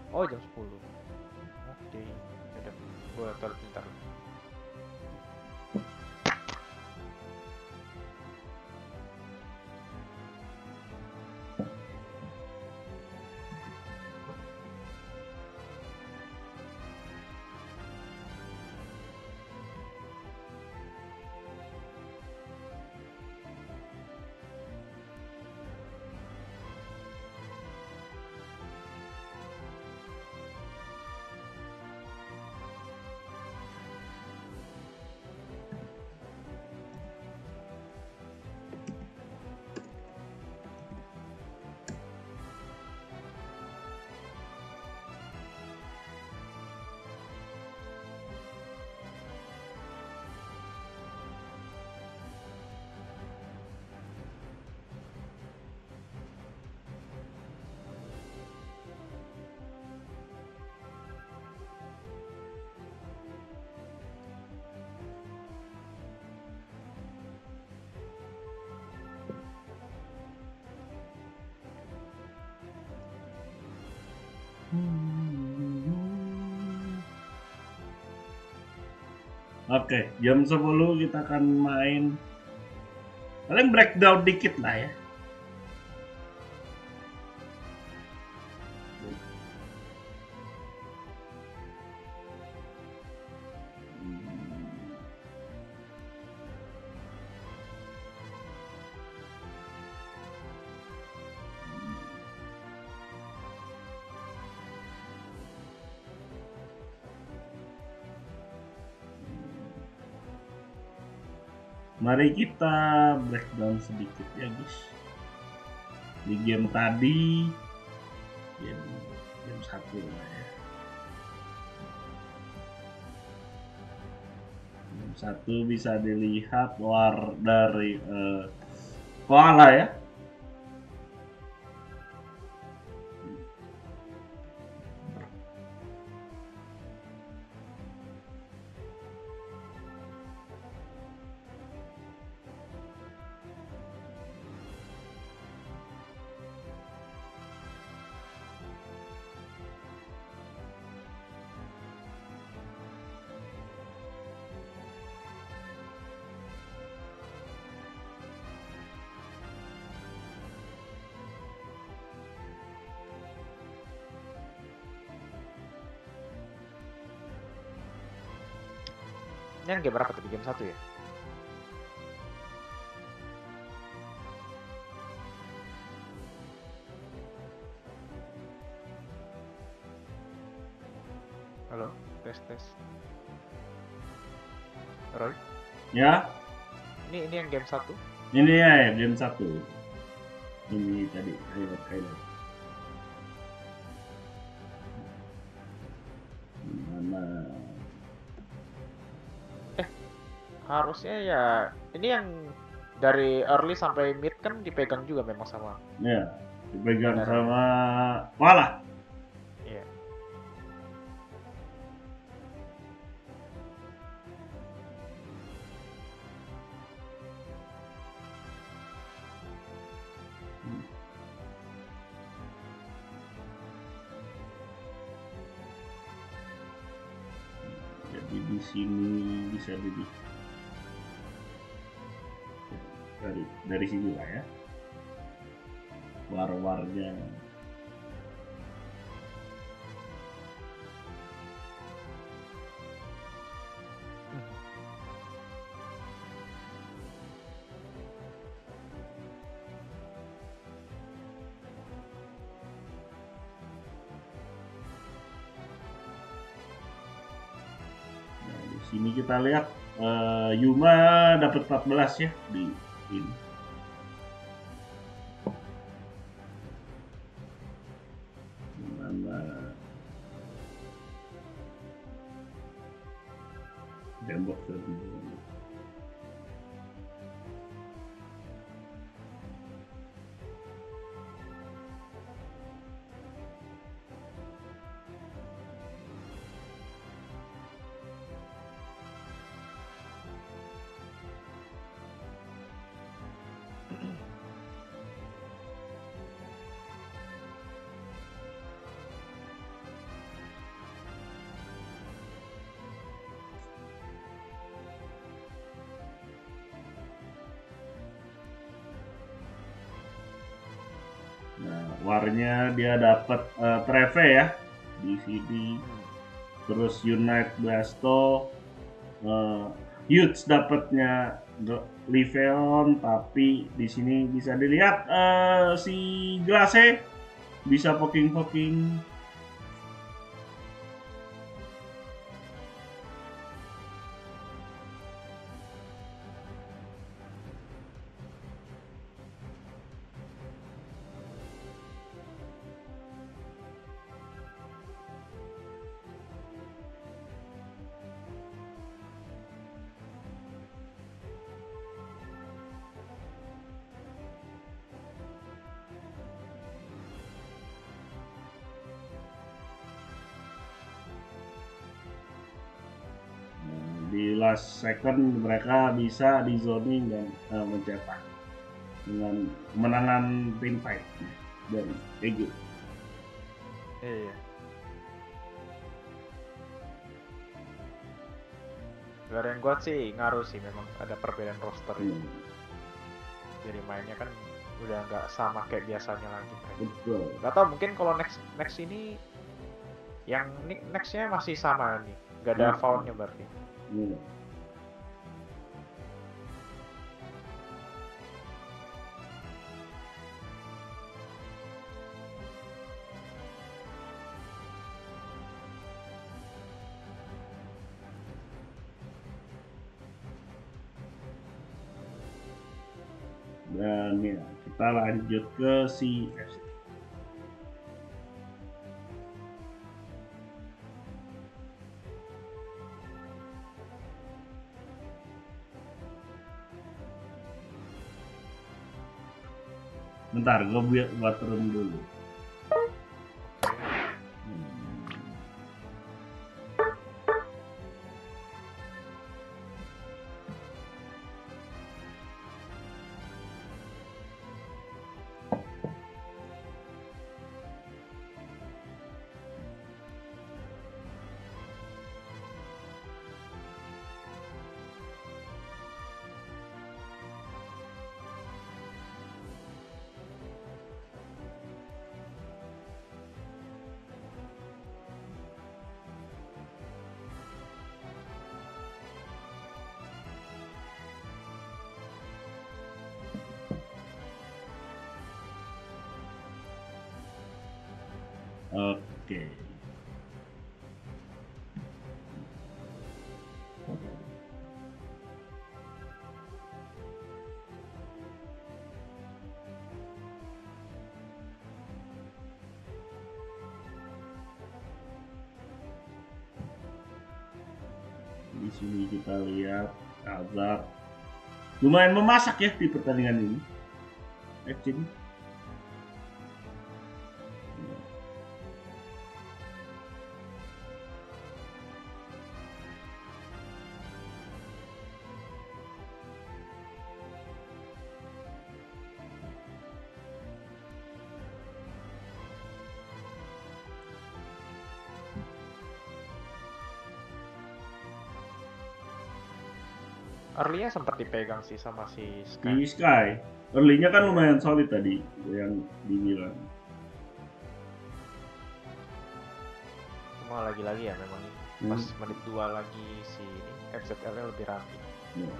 Oh jam 10 Oke, jam 10 kita akan main paling breakdown dikit lah ya. Mari kita breakdown sedikit ya guys. Di game tadi, game game satu ya. Game satu bisa dilihat war dari eh, koala ya. Ini yang game berapa tadi? Game 1 ya? Halo, tes tes. Roy, Ya, ini ini yang game 1. ini ya game satu. Ini tadi highlight highlight. Harusnya ya ini yang dari early sampai mid kan dipegang juga memang sama. Ya, dipegang Benar. sama koala. Sini lah ya. War-warnya. Nah, sini kita lihat eh, Yuma dapat 14 ya di ini. Warnya dia dapat eh, Treve ya di sini. Terus Unite Blasto, eh, Huge dapatnya Liveon, tapi di sini bisa dilihat eh, si Glace bisa poking-poking last second mereka bisa di zoning dan eh, mencetak dengan kemenangan tim fight dari Ego. Iya. Varian Guard sih ngaruh sih memang ada perbedaan roster. Hmm, Jadi mainnya kan udah nggak sama kayak biasanya lagi. betul. Gak tau mungkin kalau next next ini yang nextnya masih sama nih, nggak ada Hmm. foulnya berarti. Hmm. Kita lanjut ke si FC. Bentar, gue buat, buat turun dulu. Lumayan memasak ya di pertandingan ini. Actually. Early-nya sempat dipegang sih sama si Sky. di Sky early-nya kan lumayan solid tadi yang dibilang Cuma lagi-lagi ya memang ini. Hmm. Pas menit dua lagi si FZL-nya lebih rapi. Ya.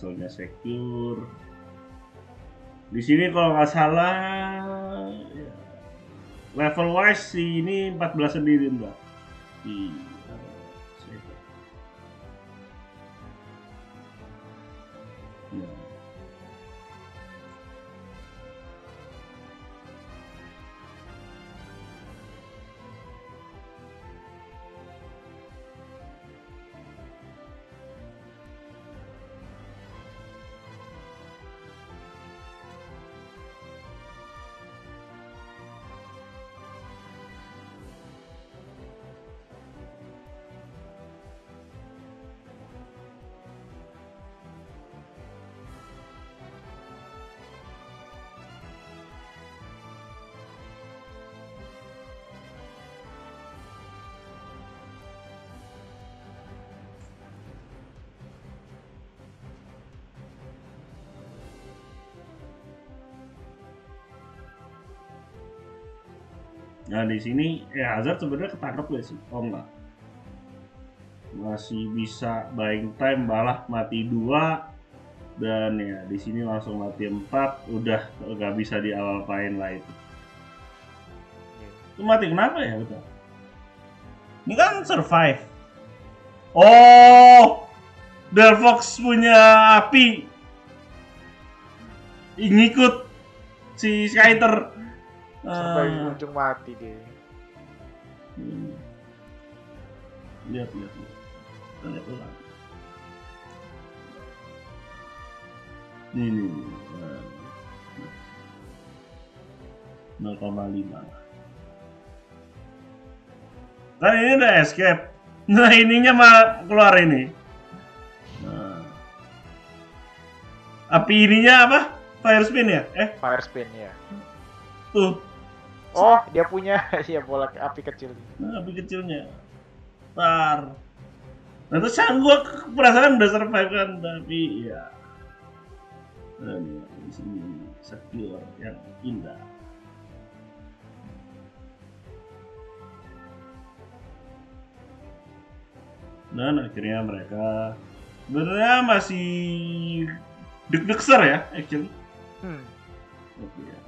Russellnya secure. Di sini kalau nggak salah ya, level wise si ini 14 sendiri mbak. Di Nah di sini ya Hazard sebenarnya ketangkep gak sih? Oh enggak. Masih bisa buying time malah mati dua dan ya di sini langsung mati empat udah nggak bisa di awal pain lah itu. Itu mati kenapa ya betul? Ini kan survive. Oh, Delphox punya api. Ngikut si Skyter. Sampai Ah. ujung mati dia. Hmm. Lihat, lihat, lihat. Ulang. Ini, ini. Nah. 0,5 Kan ini udah escape. Nah ininya mah keluar ini. Nah. Api ininya apa? Fire spin ya? Eh, Fire spin ya. tuh. Oh, dia punya ya bola api kecil. Nah, api kecilnya. Tar. Nah, terus kan gua perasaan udah survive kan, tapi ya. Dan ya, di sini secure yang indah. Dan akhirnya mereka sebenarnya masih deg-degser ya, actually. Hmm. Oke ya.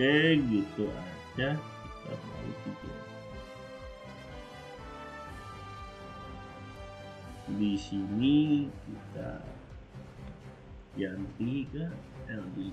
Oke, gitu aja. Kita balik video. Di sini kita ganti ke LD.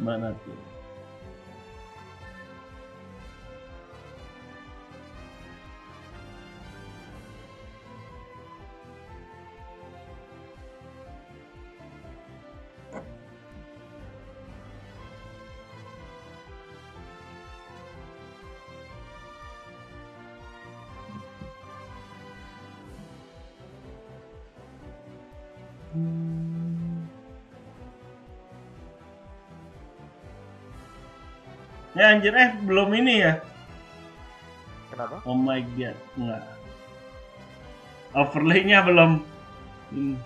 Mana Ya anjir eh belum ini ya. Kenapa? Oh my god, enggak. Overlay-nya belum. Hmm.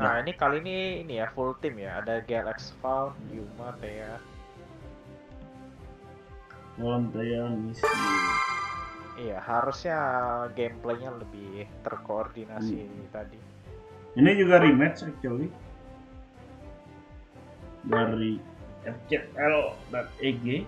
Nah, ini kali ini ini ya full team ya. Ada Galax Found, Yuma, Thea. Volunteer misi. Iya, harusnya gameplaynya lebih terkoordinasi tadi. Ini juga rematch actually dari yep, yep, at all. Not a.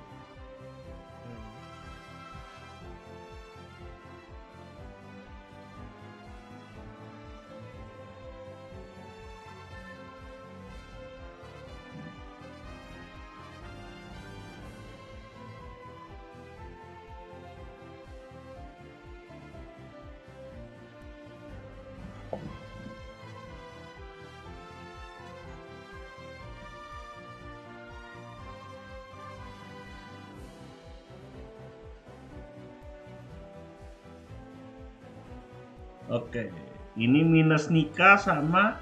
Oke, ini minus nikah sama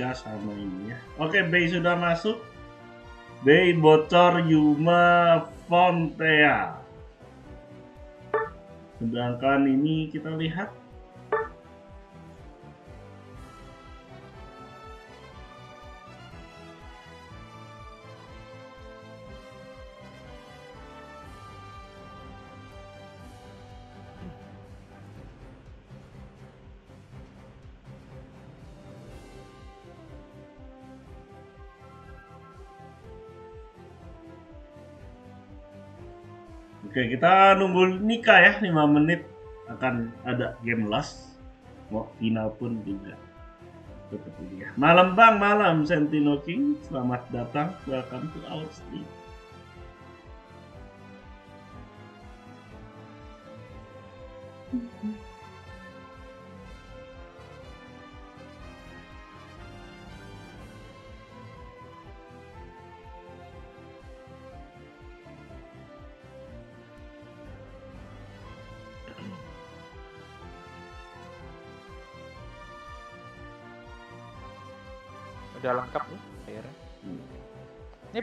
nikah sama ini ya. Oke, Bay sudah masuk. Bay bocor Yuma Fontea. Sedangkan ini kita lihat Oke, kita nunggu nikah ya 5 menit akan ada game last. Mau final pun juga. Tetap ini ya. Malam Bang, malam Sentino King. Selamat datang. Welcome to our.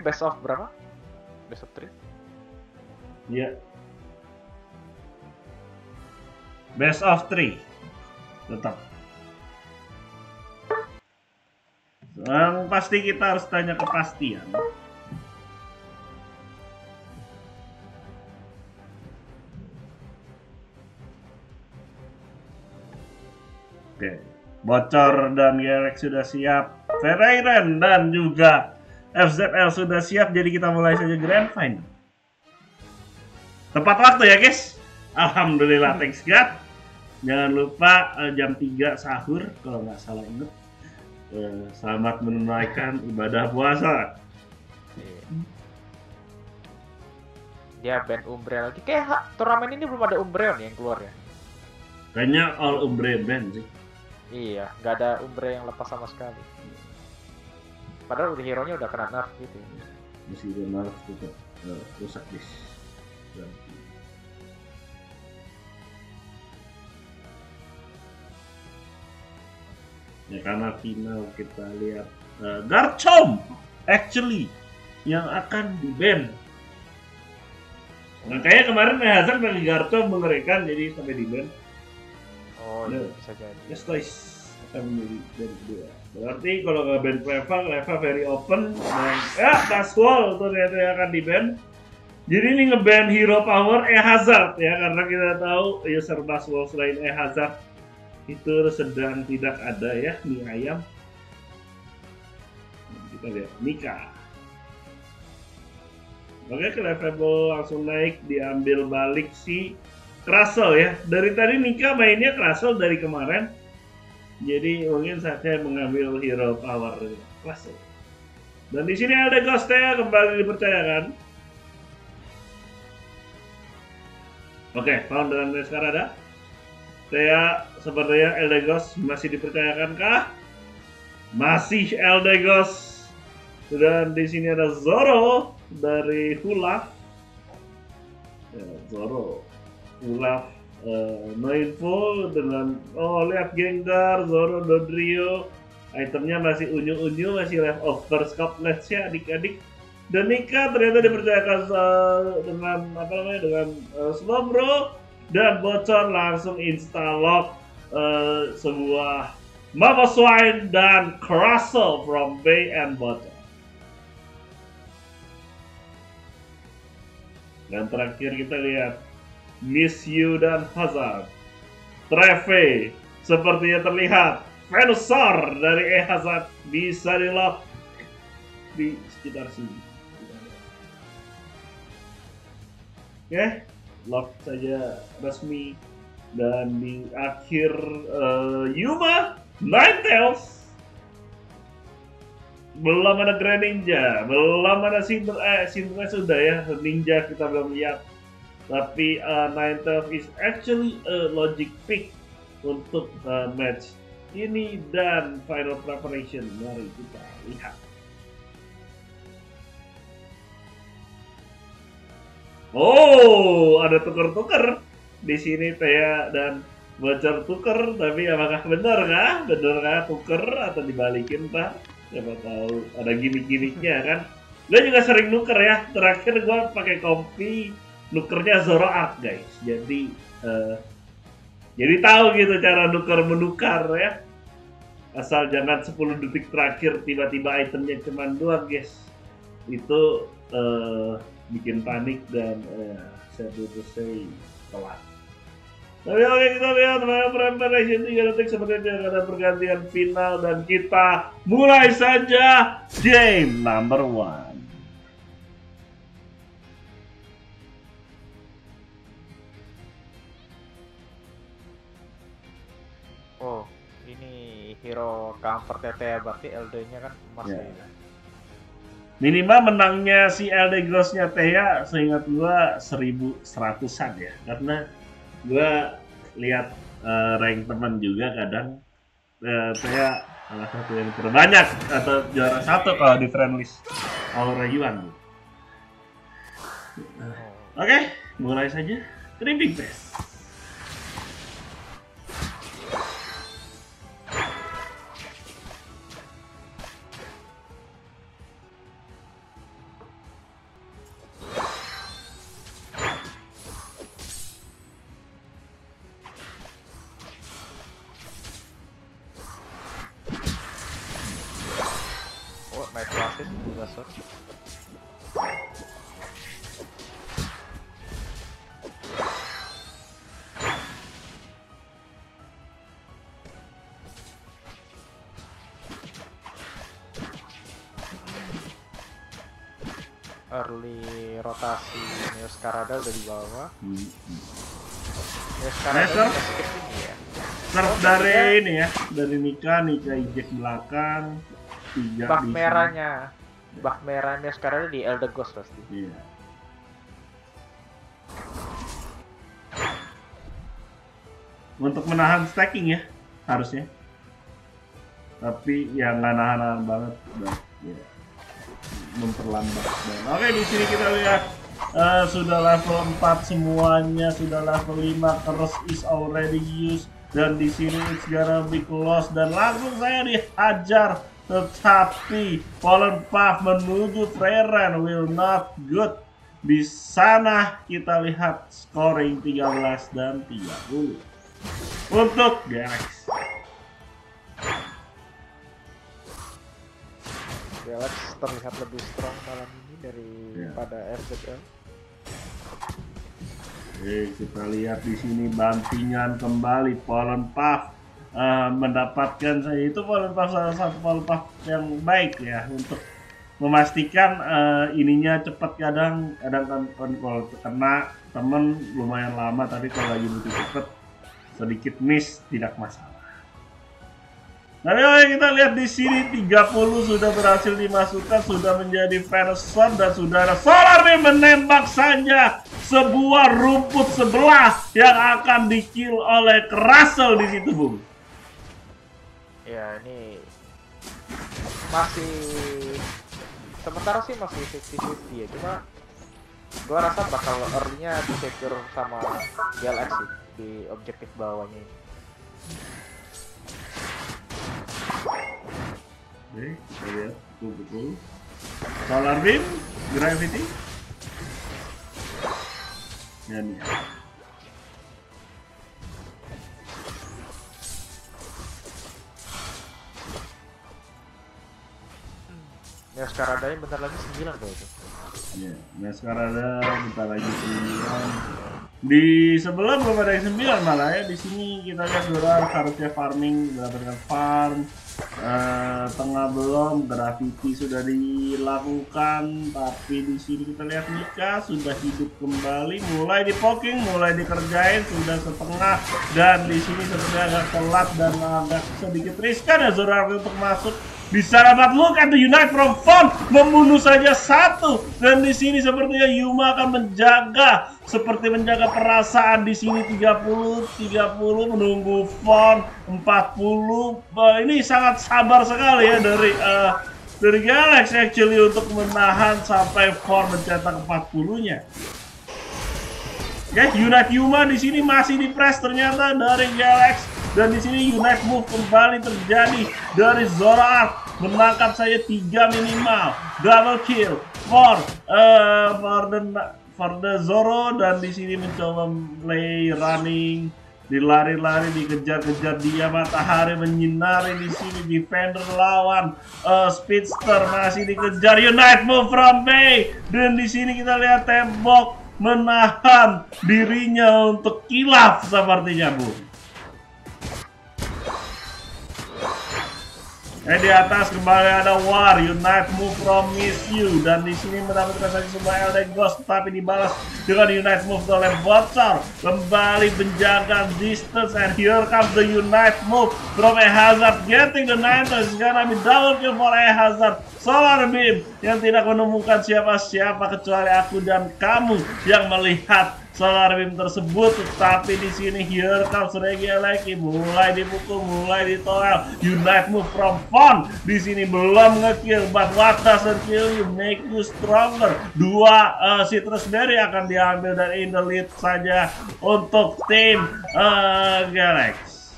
Best of berapa? Best of 3? Ya. Best of 3. Tetap. Yang pasti kita harus tanya kepastian. Oke. Bocor dan Gerek sudah siap. Ferreiren dan juga FZL sudah siap. Jadi kita mulai saja Grand Final. Tepat waktu ya guys. Alhamdulillah thanks God. Jangan lupa eh, jam 3 sahur kalau nggak salah inget. Eh, selamat menunaikan ibadah puasa. Iya. Dia band Umbreon lagi. Kayak turnamen ini belum ada Umbreon yang keluar ya? Kayaknya all Umbre band sih. Iya, nggak ada Umbreon yang lepas sama sekali. Padahal udah hero-nya udah kena nerf gitu. Masih benar juga eh, rusak. Berarti. Ya karena final kita lihat eh, Garchomp actually yang akan di ban. Nah, kayaknya kemarin Hazard bagi Garchomp mengerikan jadi sampai di ban. Oh iya Bener. bisa jadi. Yes, guys akan menjadi band kedua. Berarti kalau nggak band Cleva, Cleva very open dan ya Daswall ternyata yang akan di band. Jadi ini ngeband Hero Power E Hazard ya karena kita tahu user Daswall selain E Hazard itu sedang tidak ada ya mie ayam. Kita lihat Mika. Oke, Clevable langsung naik diambil balik si Krasel ya. Dari tadi Mika mainnya Krasel dari kemarin. Jadi mungkin saatnya mengambil hero power Krasel. Dan di sini ada Ghostea kembali dipercayakan. Oke, pound dengan Descarada. Saya sepertinya Eldegos masih dipercayakan kah? Masih Eldegos. Dan di sini ada Zoro dari Hulaf. Ya, Zoro Ulaf uh, no info dengan oh lihat Gengar, Zoro, Dodrio. Itemnya masih unyu-unyu masih leftover scoutlet ya adik-adik. Dan Nika ternyata dipercayakan uh, dengan apa namanya dengan uh, Slowbro. Dan bocor langsung install lock uh, sebuah Mama Swine dan Crustle from Bay and Bocor dan terakhir kita lihat Miss You dan Hazard. Treve sepertinya terlihat. Venusaur dari E Hazard bisa di lock di sekitar sini. Oke, lock saja resmi dan di akhir eh, Yuma Ninetales belum ada Grand Ninja, belum ada Cinder, eh Cinder sudah ya, Ninja kita belum lihat tapi uh, Ninetales is actually a logic pick untuk uh, match ini dan final preparation. Mari kita lihat. Oh, ada tuker-tuker di sini Thea dan bocor tuker. Tapi apakah benar kah? Benar kah? Tuker atau dibalikin pak? Siapa tahu ada gimmick-gimmicknya kan? Gue juga sering nuker ya. Terakhir gue pakai kopi nukernya Zoroark guys. Jadi eh, jadi tahu gitu cara nuker menukar ya. Asal jangan 10 detik terakhir tiba-tiba itemnya cuma dua guys. Itu eh, bikin panik dan eh, saya butuh say telat. Tapi oke kita lihat Preparation 3 detik seperti itu ada pergantian final dan kita mulai saja. Game number one. Oh, ini hero counter TT berarti LD-nya kan emas Ya. ya. Minimal menangnya si LD Grossnya Thea seingat gua 1100-an ya karena gua lihat eh, rank teman juga kadang eh, Thea salah satu yang terbanyak atau juara satu kalau di friend list Aura Yuan. Oh. Oke, mulai saja. Tripping Pass. Dari Nika, Nika ejek belakang, tiga Bak di merahnya. Bak merahnya sekarang di Elder Ghost pasti. Iya. Untuk menahan stacking ya, harusnya. Tapi ya nggak nahan-nahan banget, dan ya, memperlambat. Dan, oke di sini kita lihat eh, sudah level 4 semuanya, sudah level 5, Curse is already used dan di sini it's gonna be close dan langsung saya dihajar. Tetapi Fallen Path menuju Freren will not good. Di sana kita lihat scoring 13 dan 30 untuk Galaxy. Galax terlihat lebih strong malam ini daripada FZL. Oke, kita lihat di sini bantingan kembali Fallen Path eh, mendapatkan saya itu Fallen Path salah satu Fallen Path yang baik ya untuk memastikan eh, ininya cepat kadang kadang kan kan kalau kena temen lumayan lama tapi kalau lagi butuh cepet sedikit miss tidak masalah. Tapi oke, kita lihat di sini 30 sudah berhasil dimasukkan, sudah menjadi Venuson dan sudah ada Solar Beam menembak saja sebuah rumput sebelah yang akan dikill oleh Krasel di situ, Bung. Ya ini masih sementara sih masih 50-50 ya cuma gua rasa bakal early-nya sama Galax sih di objektif bawahnya ini. Oke, kita lihat betul-betul. Solar Beam, Gravity. Dan ya. Ya sekarang ada bentar lagi 9 kok itu. Ya, nah sekarang ada bentar lagi 9. Di sebelah belum ada yang 9 malah ya. Di sini kita lihat Dora harusnya farming mendapatkan farm. Eh, tengah belum, graffiti sudah dilakukan, tapi di sini kita lihat Mika sudah hidup kembali, mulai di poking, mulai dikerjain, sudah setengah, dan di sini seperti agak telat dan agak sedikit riskan ya Zora untuk masuk bisa dapat look at the Unite from Font membunuh saja satu. Dan di sini sepertinya Yuma akan menjaga. Seperti menjaga perasaan di sini. 30 30 menunggu Font 40 Bah, ini sangat sabar sekali ya dari eh, dari Galaxy actually untuk menahan sampai Font mencetak 40 nya Oke, Unite Yuma di sini masih di press ternyata dari Galax dan di sini Unite Move kembali terjadi. Dari Zora menangkap saya tiga minimal. Double kill for eh for the for the Zoro. Dan di sini mencoba play running. Dilari-lari dikejar-kejar dia. Matahari menyinari di sini. Defender lawan eh, speedster masih dikejar. Unite move from Bay dan di sini kita lihat tembok menahan dirinya untuk kilaf sepertinya bu Eh di atas kembali ada War, Unite Move from Miss You. Dan di sini saja sebuah Elden Ghost tapi dibalas dengan Unite Move oleh Bocor kembali menjaga distance and here comes the Unite Move from a Hazard. Getting the Niners gonna be double kill for a Hazard. Solar Beam yang tidak menemukan siapa-siapa kecuali aku dan kamu yang melihat Solar Beam tersebut tapi di sini here comes Regi lagi mulai dipukul mulai ditoel. Unite move from Fon di sini belum ngekill but what doesn't kill you make you stronger. Dua uh, citrus berry akan diambil dari in the lead saja untuk tim uh, Galax.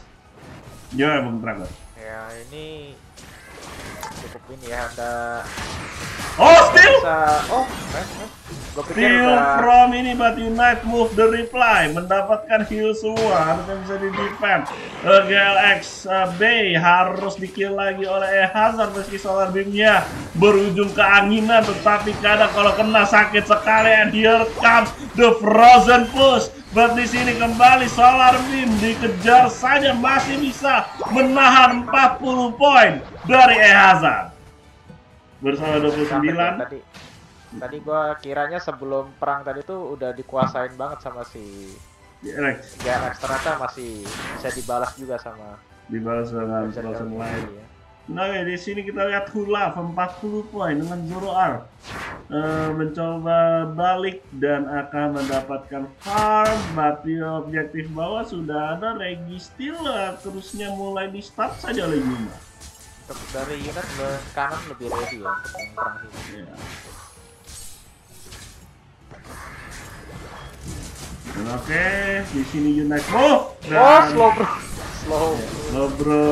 Gimana Bung Dragon? Ya ini cukup ini ya ada Oh still? bisa oh keren keren. Udah from ini but Unite move the reply. Mendapatkan heal semua harusnya bisa di defend. Uh, GLX uh, B harus di kill lagi oleh E Hazard meski solar beamnya berujung keanginan tetapi kadang kalau kena sakit sekali and here comes the frozen push. But di sini kembali Solar Beam dikejar saja masih bisa menahan 40 poin dari E Hazard. Bersama 29 sampai tadi tadi gua kiranya sebelum perang tadi tuh udah dikuasain banget sama si GLX ternyata masih bisa dibalas juga sama dibalas dengan dibalas light ya. Nah, di sini kita lihat Hulaf 40 poin dengan Zoroark Eh, mencoba balik dan akan mendapatkan farm. Tapi objektif bawah sudah ada Regi Steel eh, terusnya mulai di start saja oleh Yuma. Dari unit kanan lebih ready ya untuk perang ini Ya. Oke, di sini Unite Move dan oh slow bro slow. Lo bro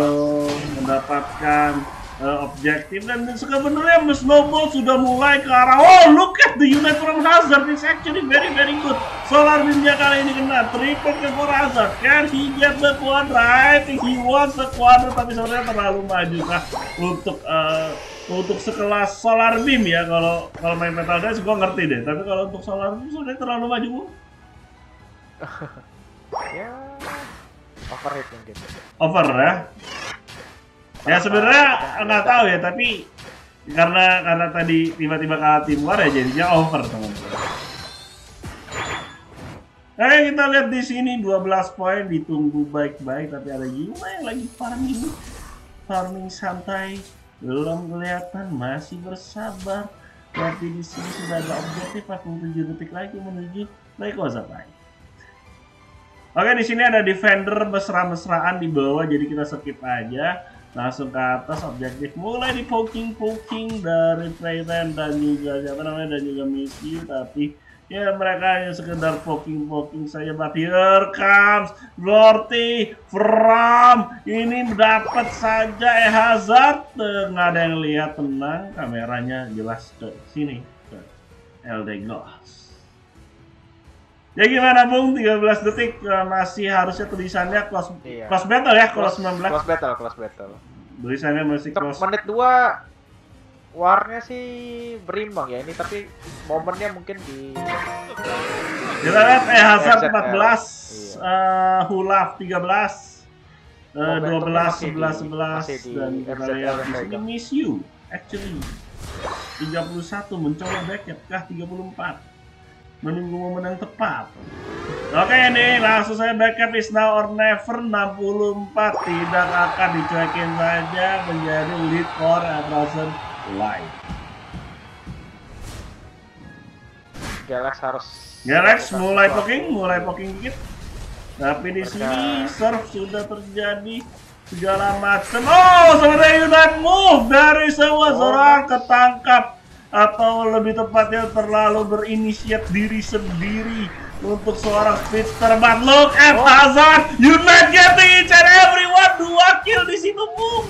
mendapatkan eh, objektif. Dan sebenarnya Miss Snowball sudah mulai ke arah oh look at the unit from Hazard. It's actually very very good. Solar Beamnya kali ini kena triple kill for Hazard. Can he get the quadra I think he wants the quadra tapi sebenarnya terlalu maju kah untuk eh, untuk sekelas Solar Beam ya. Kalau kalau main Metal Dash gue ngerti deh. Tapi kalau untuk Solar Beam sudah terlalu maju. ya mungkin. Over ya? Ya sebenarnya nggak tahu ya tapi karena karena tadi tiba-tiba kalah tim war ya jadinya over teman-teman. Eh kita lihat di sini 12 poin ditunggu baik-baik tapi ada Yuma yang lagi farming? Farming santai belum kelihatan masih bersabar. Tapi di sini sudah ada objektif 47 detik lagi menuju Rayquaza Prime. Oke, di sini ada defender mesra-mesraan di bawah, jadi kita skip aja. Langsung ke atas objektif mulai di poking poking dari Trayden dan juga siapa namanya dan juga Missy tapi ya mereka hanya sekedar poking poking saja. But here comes Lorty from ini dapat saja eh Hazard. Nggak ada yang lihat tenang kameranya jelas ke sini ke Gloss Ya gimana Bung? 13 detik eh, masih harusnya tulisannya close, Iya. close battle ya, close 19. close battle close battle Tulisannya masih close. menit 2 warnya sih berimbang ya ini tapi momennya mungkin di Kita lihat eh Hazard FZL. 14, Iya. eh, Hulaf 13, eh, Momentumnya 12, masih 11, di- 11 masih di dan kita lihat di sini. Miss You actually 31 mencoba backup kah 34 menunggu momen yang tepat. Oke ini langsung saya backup is now or never. 64 tidak akan dicuekin saja menjadi lead for a thousand live Galax harus Galax mulai poking, mulai poking dikit. Tapi di sini serve sudah terjadi. Segala macam. Oh, sebenarnya Unite move dari semua Oh, seorang ketangkap atau lebih tepatnya terlalu berinisiat diri sendiri untuk seorang speedster. But look at Hazard, United getting each and everyone. Dua kill di situ, boom.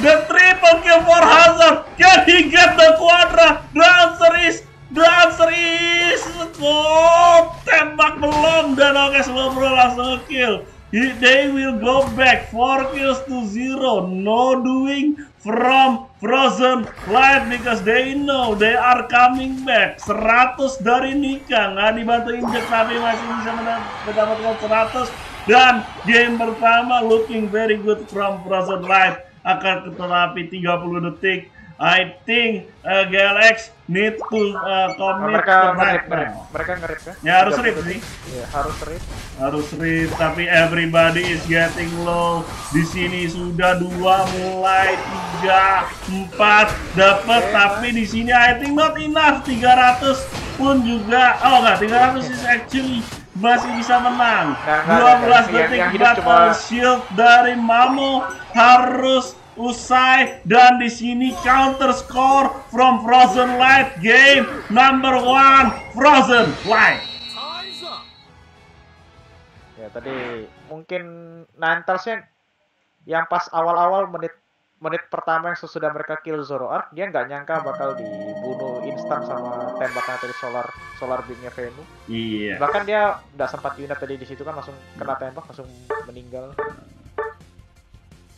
The triple kill for Hazard. Can he get the quadra? The answer is The answer is oh, tembak belum dan oke Slowbro langsung kill. He- They will go back 4 kills to 0. No doing from Frozen Light because they know they are coming back. 100 dari Nika nggak dibantu injek tapi masih bisa mendapatkan 100 dan game pertama looking very good from Frozen Light akan tetapi 30 detik. I think uh, GLX need to uh, commit mereka the ngerip, now. Mereka ngerip ya? Ya, harus 30 rip sih. Iya, harus rip. harus rip tapi everybody is getting low di sini sudah dua mulai tiga empat dapat Oke, tapi di sini I think not enough 300 pun juga oh enggak 300 is actually masih bisa menang Nggak, nggak, 12 nggak. Yang- detik battle shield dari Mamo harus usai dan di sini counter score from Frozen Light game number one Frozen Light. Ya tadi mungkin Ninetales-nya yang pas awal-awal menit menit pertama yang sesudah mereka kill Zoroark dia nggak nyangka bakal dibunuh instan sama tembakan dari solar solar beamnya Venu iya. Bahkan dia nggak sempat unit tadi di situ kan langsung kena tembak langsung meninggal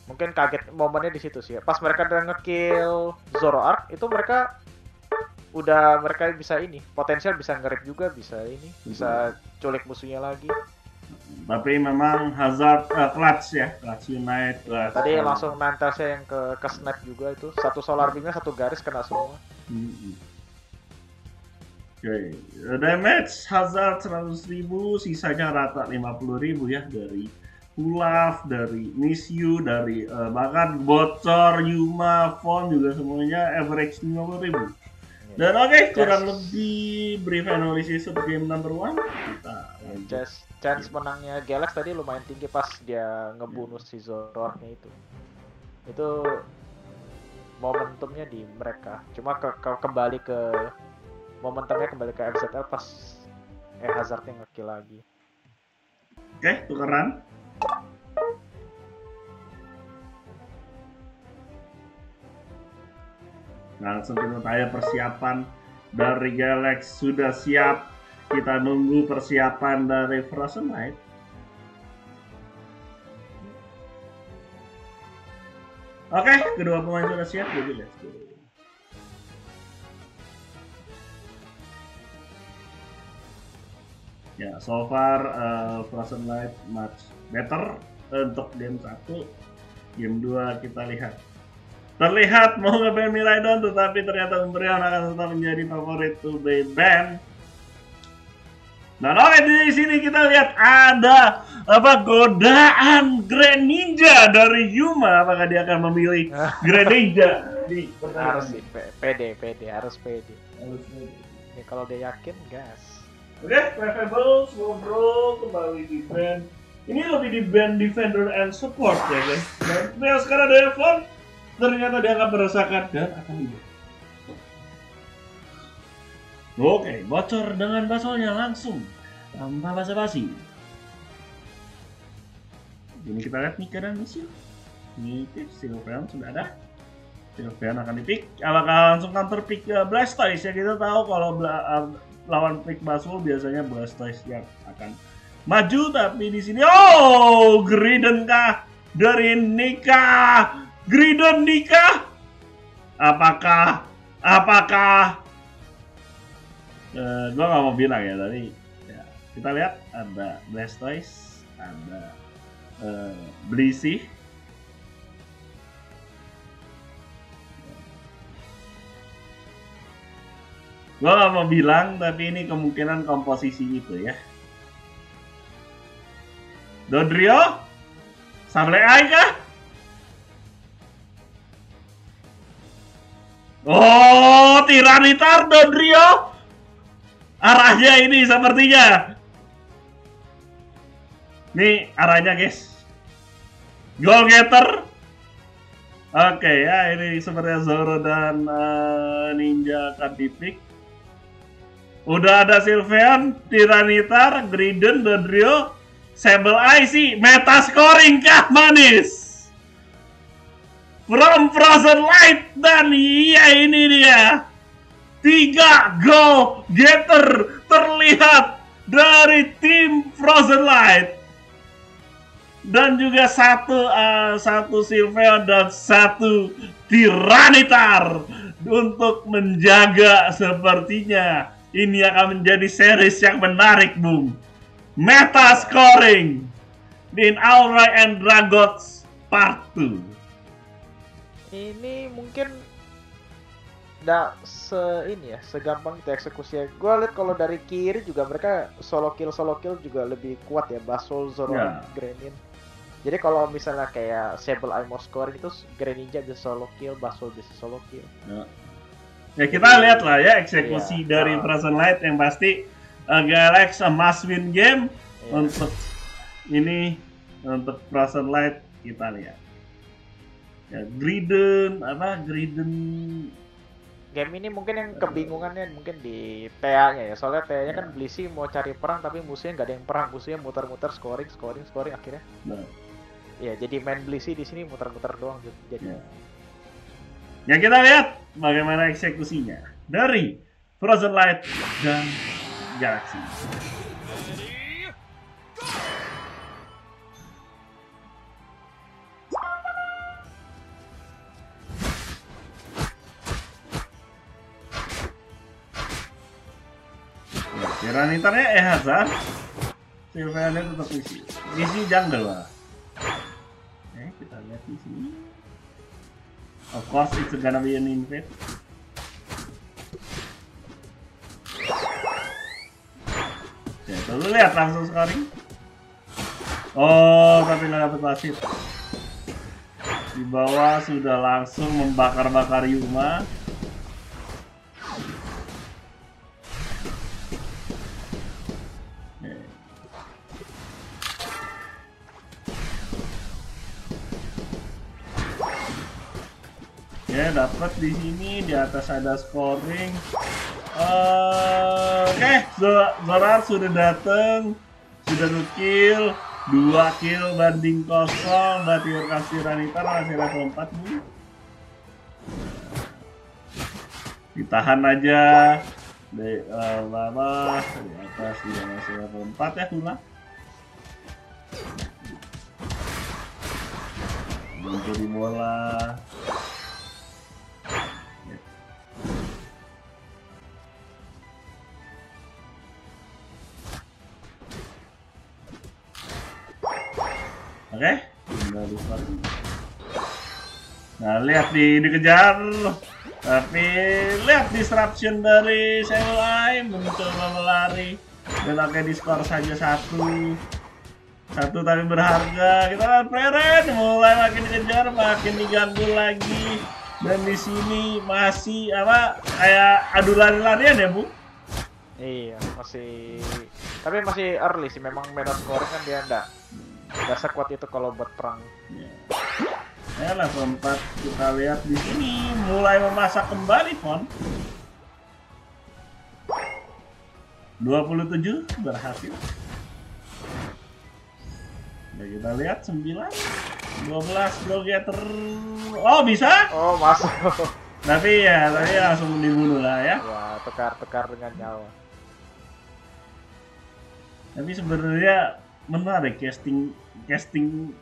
mungkin kaget momennya di situ sih pas mereka udah ngekill Zoroark itu mereka udah mereka bisa ini potensial bisa ngerip juga bisa ini bisa culik musuhnya lagi Tapi memang Hazard eh, clutch ya, clutch United. Clutch. tadi langsung Ninetales-nya yang ke ke snap juga itu satu solar beamnya satu garis kena semua Mm-mm. Oke, damage Hazard 100.000, sisanya rata 50.000 ya dari Ulaf, dari Miss You, dari eh, bahkan bocor, Yuma, Fon juga semuanya average 50.000. Dan oke, kurang lebih brief analysis of game number one. Kita chance chance menangnya Galax tadi lumayan tinggi pas dia ngebunuh si Zoroarknya itu itu momentumnya di mereka cuma ke, ke- kembali ke momentumnya kembali ke FZL pas eh Hazardnya ngekill lagi Oke, tukeran. Langsung kita tanya persiapan dari Galax sudah siap. Kita nunggu persiapan dari Frozen Light. Oke, kedua pemain sudah siap, jadi let's go. Ya, so far uh, Frozen Light much better untuk game 1. Game 2 kita lihat. Terlihat mau nge-ban Miraidon tetapi ternyata Umbreon akan tetap menjadi favorit to be ban. Dan oke di sini kita lihat ada apa godaan Grand Ninja dari Yuma. Apakah dia akan memilih Grand Ninja di harus sih pede pede harus Harus. ya, kalau dia yakin gas Oke, Preferable, ngobrol kembali di band. Ini lebih di band defender and support ya guys. Dan nah, sekarang ada Evan, ternyata dia akan merasakan dan akan di Oke, bocor dengan basolnya langsung tanpa basa-basi. Ini kita lihat Mika dan Misil. Ini tips Sylveon sudah ada. Sylveon akan dipick. Apakah langsung counter pick uh, Blastoise ya kita tahu kalau uh, lawan pick Baswell biasanya Blastoise yang akan maju tapi di sini oh Griden kah dari Nika Griden Nika apakah apakah Eh gua nggak mau bilang ya tadi ya, kita lihat ada Blastoise ada uh, Blissey Gua gak mau bilang, tapi ini kemungkinan komposisi itu ya. Dodrio? Sableye kah? Oh, Tiranitar Dodrio? Arahnya ini sepertinya. Nih arahnya guys. Goal getter. Oke ya, ini sepertinya Zoro dan eh, Ninja akan dipick. Udah ada Sylveon, Tiranitar, Griden, Dodrio, Sable sih. Meta scoring kah manis? From Frozen Light dan iya ini dia. Tiga goal getter terlihat dari tim Frozen Light. Dan juga satu eh, satu Sylveon dan satu Tiranitar untuk menjaga sepertinya. Ini akan menjadi series yang menarik Bung. Meta scoring in Aura and Dragots Part 2 ini mungkin nggak se ini ya segampang itu eksekusinya gue lihat kalau dari kiri juga mereka solo kill solo kill juga lebih kuat ya Basol Zoro Ya. Grenin jadi kalau misalnya kayak Sable Eye mau scoring itu Greninja bisa solo kill Basol bisa solo kill Ya kita lihat lah ya eksekusi Iya. dari Ah. Frozen Light yang pasti uh, Galax a must win game Ya. untuk ini untuk Frozen Light kita lihat. Ya Griden apa Griden game ini mungkin yang kebingungannya mungkin di TA-nya ya soalnya TA-nya kan Blissey mau cari perang tapi musuhnya nggak ada yang perang musuhnya muter-muter scoring scoring scoring akhirnya nah, ya jadi main Blissey di sini muter-muter doang gitu. jadi ya. ya kita lihat bagaimana eksekusinya dari Frozen Light dan Galaxy. Ya, Tiranitarnya eh Hazard. Sylveonnya tetap isi. Isi jungle lah. Eh, kita lihat di sini. Of course, it's gonna be an invade. Ya, lalu lihat langsung scoring. Oh, tapi nggak dapat wasit. Di bawah sudah langsung membakar-bakar Yuma. Dapat di sini di atas ada scoring. Eh, Oke, Zo- Zorar sudah datang, sudah kill, dua kill banding kosong. Berarti kasih Ranitar masih level 4 bu. Ditahan aja. Di bawah, di atas dia masih level 4 ya Hula. Mencuri bola. Oke, scoring. Nah, lihat di dikejar. Tapi lihat disruption dari Sewai mencoba melari. Dan oke di skor saja satu. Satu tapi berharga. Kita lihat Preren mulai makin dikejar makin diganggu lagi. Dan di sini masih apa kayak adu lari-larian ya bu? Iya masih tapi masih early sih. Memang meta scoring kan dia enggak enggak sekuat itu kalau buat perang Ya. Ya level 4 kita lihat di sini mulai memasak kembali Fon. 27 berhasil. Ya kita lihat 9 12 go getter. Oh bisa? oh masuk Tapi ya tadi langsung dibunuh lah ya. ya tukar-tukar dengan nyawa Tapi sebenarnya menarik casting casting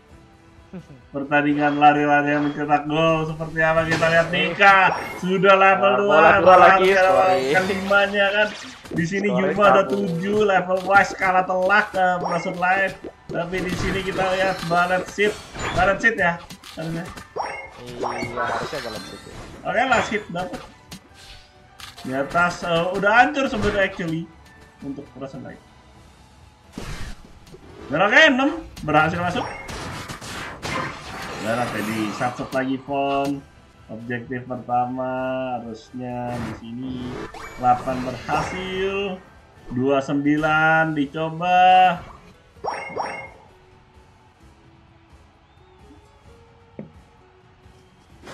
pertandingan lari-lari yang mencetak gol. Seperti apa kita lihat Nika? Sudah level Nah, 2 bola dua lagi, kelimanya kan? Di sini Yuma ada. 7 level wise kalah telak ke Maksud Live tapi di sini kita lihat Barat Seat Barat Seat ya? Harusnya. iya harusnya dalam situ oke last hit dapat. Di atas eh, udah hancur sebenarnya actually untuk perasaan Live oke 6 berhasil masuk. Dan oke di subset lagi font objektif pertama harusnya di sini 8 berhasil. 29 dicoba.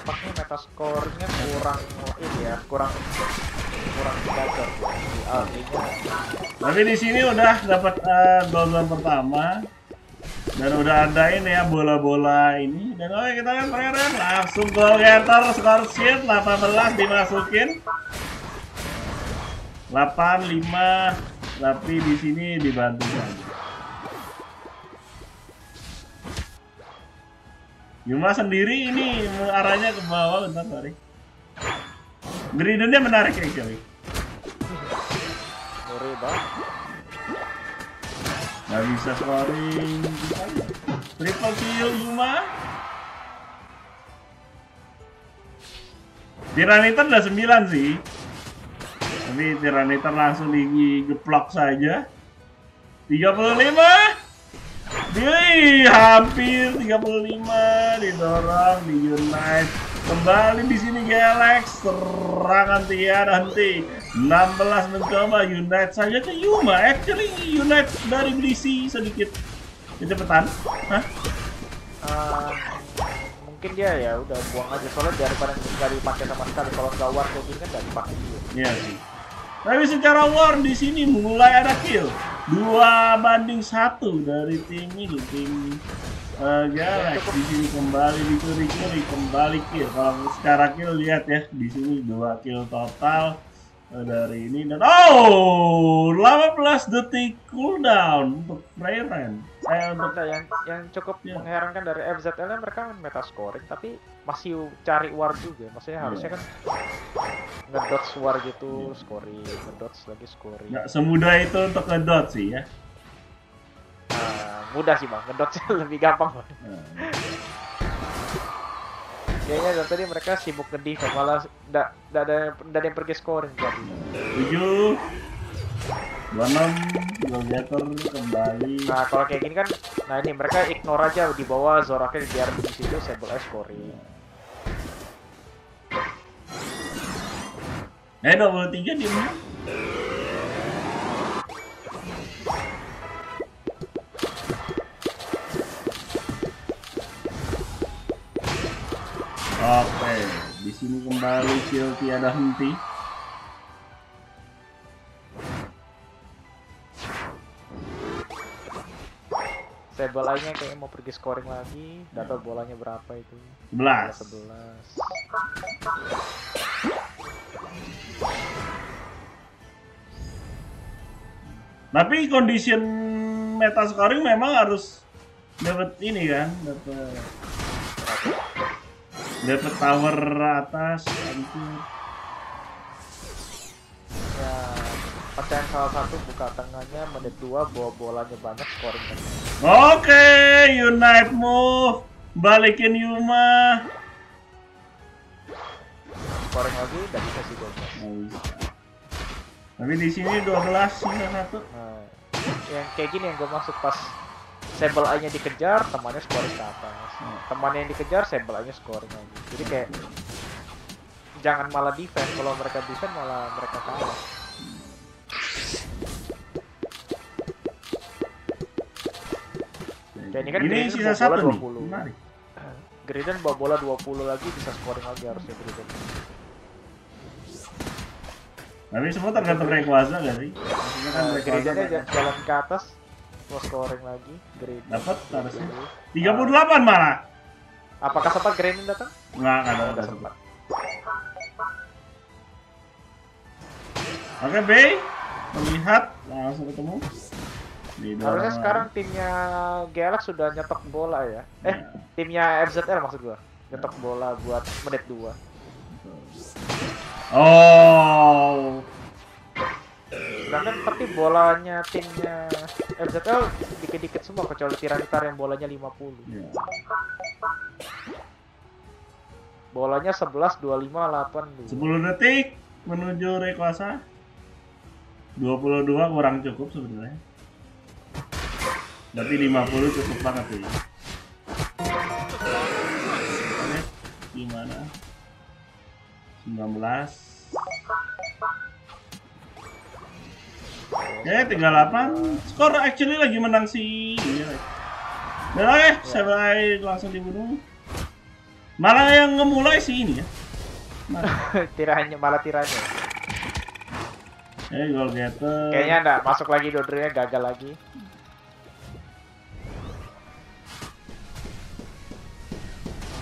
Tampaknya meta scoringnya kurang ini ya kurang kurang gacor Tapi di sini udah dapat eh, gol pertama dan udah ada ini ya bola-bola ini dan oke kita kan keren langsung gol getter skor sheet 18 dimasukin 85 tapi di sini dibantu lagi. Yuma sendiri ini arahnya ke bawah bentar sorry. Gridonnya menarik actually. Banget Nggak bisa scoring. Triple kill Yuma Tiranitar udah 9 sih. Tapi Tiranitar langsung digeplok saja. 35 Wih, hampir 35 didorong di Unite kembali di sini Galax serangan tiada henti 16 mencoba Unite saja ke Yuma. Actually Unite dari Blissey sedikit kecepatan Hah? Eh, mungkin dia ya udah buang aja. Soalnya daripada nggak dipakai sama sekali kalau nggak war gini kan nggak dipakai juga. Iya sih. Tapi secara war di sini mulai ada kill. Dua banding satu dari tim ini tim uh, Galax di sini kembali dicuri-curi kembali kill. Kalau secara kill lihat ya di sini dua kill total eh, dari ini. Dan oh 18 detik cooldown untuk Freyren eh untuk yang yang cukup Iya. mengherankan dari FZL mereka kan meta scoring tapi masih cari war juga. Maksudnya Iya. harusnya kan ngedodge war gitu scoring ngedodge lagi scoring. Nggak semudah itu untuk ngedot sih ya. Nah, mudah sih bang. Ngedodge lebih gampang. Bang. Kayaknya dari tadi mereka sibuk ngedefend malah nggak nggak ada ada yang pergi scoring jadi. 7 26 Gladiator kembali. Nah kalau kayak gini kan nah ini mereka ignore aja di bawah Zoraknya biar di situ Sable Ash scoring. Eh 23 dia menang. Oke, di sini kembali kill tiada henti. Sable Eye-nya kayaknya mau pergi scoring lagi tahu bolanya berapa itu 11. 11 Tapi condition meta scoring memang harus dapat ini kan, dapat dapat tower atas itu. ya percayaan salah satu buka tengahnya menit 2 bawa bolanya banyak scoring Oke, Unite move. Balikin Yuma. scoring lagi dan bisa sih. Tapi di sini 12 sisa satu. nah yang kayak gini yang gue maksud pas Sable Eye-nya dikejar, temannya scoring ke atas. Temannya yang dikejar, Sable Eye-nya scoring lagi. Jadi kayak jangan malah defense. Kalau mereka defense malah mereka kalah. Kayak ini kan ini sisa satu bola nih. 20. Menarik. Griden bawa bola 20 lagi bisa scoring lagi harusnya Griden. Tapi semua tergantung Rayquaza gak sih? Maksudnya kan Nah, Rayquaza jalan ke atas mau scoring lagi Griden. dapat harusnya. 38 38 malah. Apakah sempat Griden datang? Enggak, enggak ada. Nggak sempat. Oke, Bay. Melihat langsung ketemu. Harusnya sekarang timnya Galax sudah nyetok bola ya. Eh, Ya. timnya FZL maksud gua. Nyetok bola buat menit 2. Oh. Sedangkan tapi bolanya timnya FZL dikit-dikit semua kecuali Tiranitar yang bolanya 50. Ya. Bolanya 11 25 8 10 detik menuju Rayquaza. 22 kurang cukup sebenarnya. Berarti 50 cukup banget sih. Gimana? 19 Oke, 38 Skor actually lagi menang si iya. Dan oke, Sableye langsung dibunuh Malah yang ngemulai si ini ya Malah. tiranya malah tiranya. Eh, goal getter. Kayaknya enggak masuk lagi Dodrinya gagal lagi.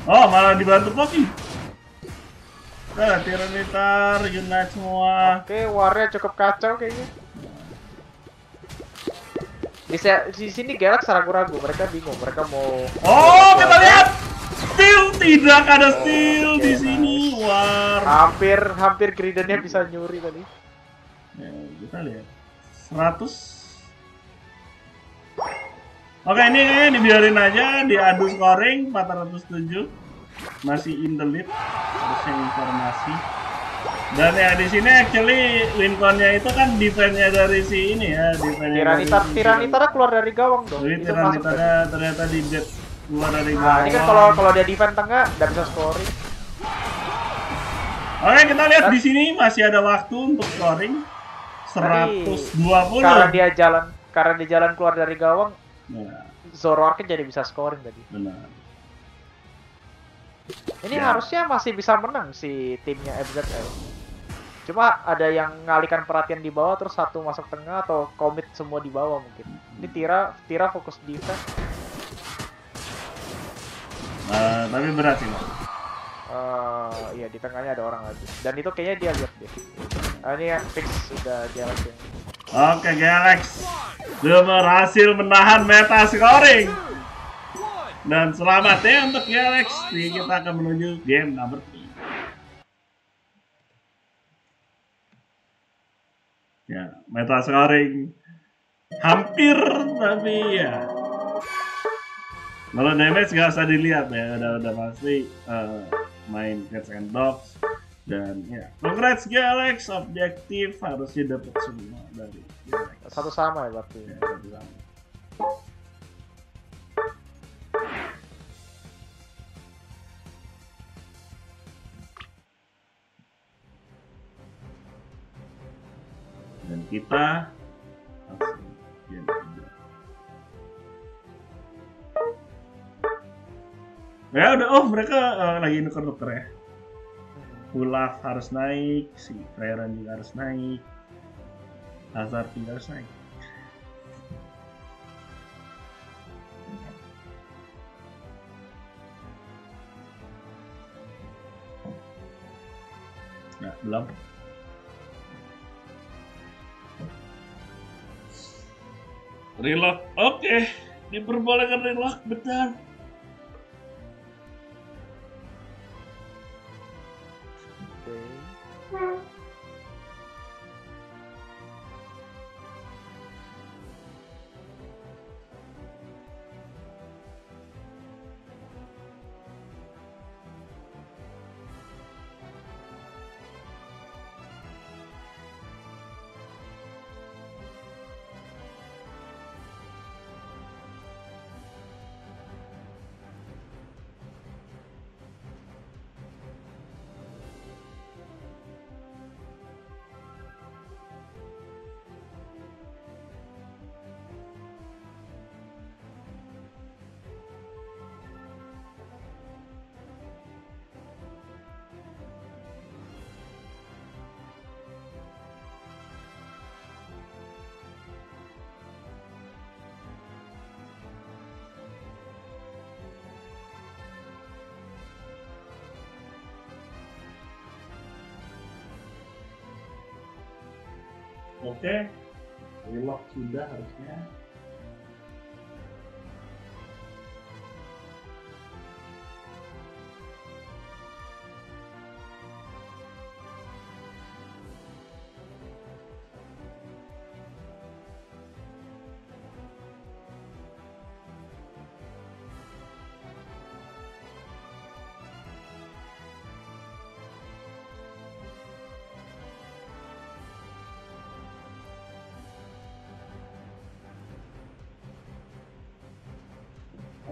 Oh, malah dibantu Koki. Nah, Tiranitar, Unite semua. Oke, warnya cukup kacau kayaknya. Di, di sini Galax ragu-ragu, mereka bingung, mereka mau Oh, kita lihat. Steal tidak ada steal Oke, di sini. War. hampir hampir Gridennya bisa nyuri tadi. Ya, kita lihat. 100 Oke, ini kayaknya dibiarin aja diadu scoring 407. Masih in the lead. Harusnya informasi. Dan ya di sini actually win con-nya itu kan defense-nya dari si ini ya, defense-nya Tiranitar keluar dari gawang dong. Tadi. Tiranitarnya ternyata di dead keluar dari Nah, gawang. ini kan kalau kalau dia defense tengah nggak bisa scoring. Oke, kita lihat di sini masih ada waktu untuk scoring. 120. Karena dia jalan karena dia jalan keluar dari gawang, Nah, Zoroark jadi bisa scoring tadi. benar. Ini Ya. harusnya masih bisa menang si timnya FZL. Cuma ada yang ngalihkan perhatian di bawah terus satu masuk tengah atau komit semua di bawah mungkin. Ini Tira Tira fokus defense. Nah, tapi berhasil. Eh, iya di tengahnya ada orang lagi. Dan itu kayaknya dia lihat deh. Ah, ini yang fix sudah dia. Oke, Galax. Dia berhasil menahan meta scoring. Dan selamat ya untuk Galax. Nih, kita akan menuju game number 3. Ya, meta scoring hampir tapi ya. Kalau damage nggak usah dilihat ya, udah udah pasti eh, main Cats and Dogs dan ya. Congrats Galax, objektif harusnya dapat semua dari Galax. Satu sama ya berarti. Ya, satu sama. Dan kita. Ya udah, oh mereka eh, lagi nuker-nuker ya. Ulaf harus naik, si Freran juga harus naik, Hazard juga harus naik. Ya, belum. Relock, oke. Diperbolehkan relock, betul.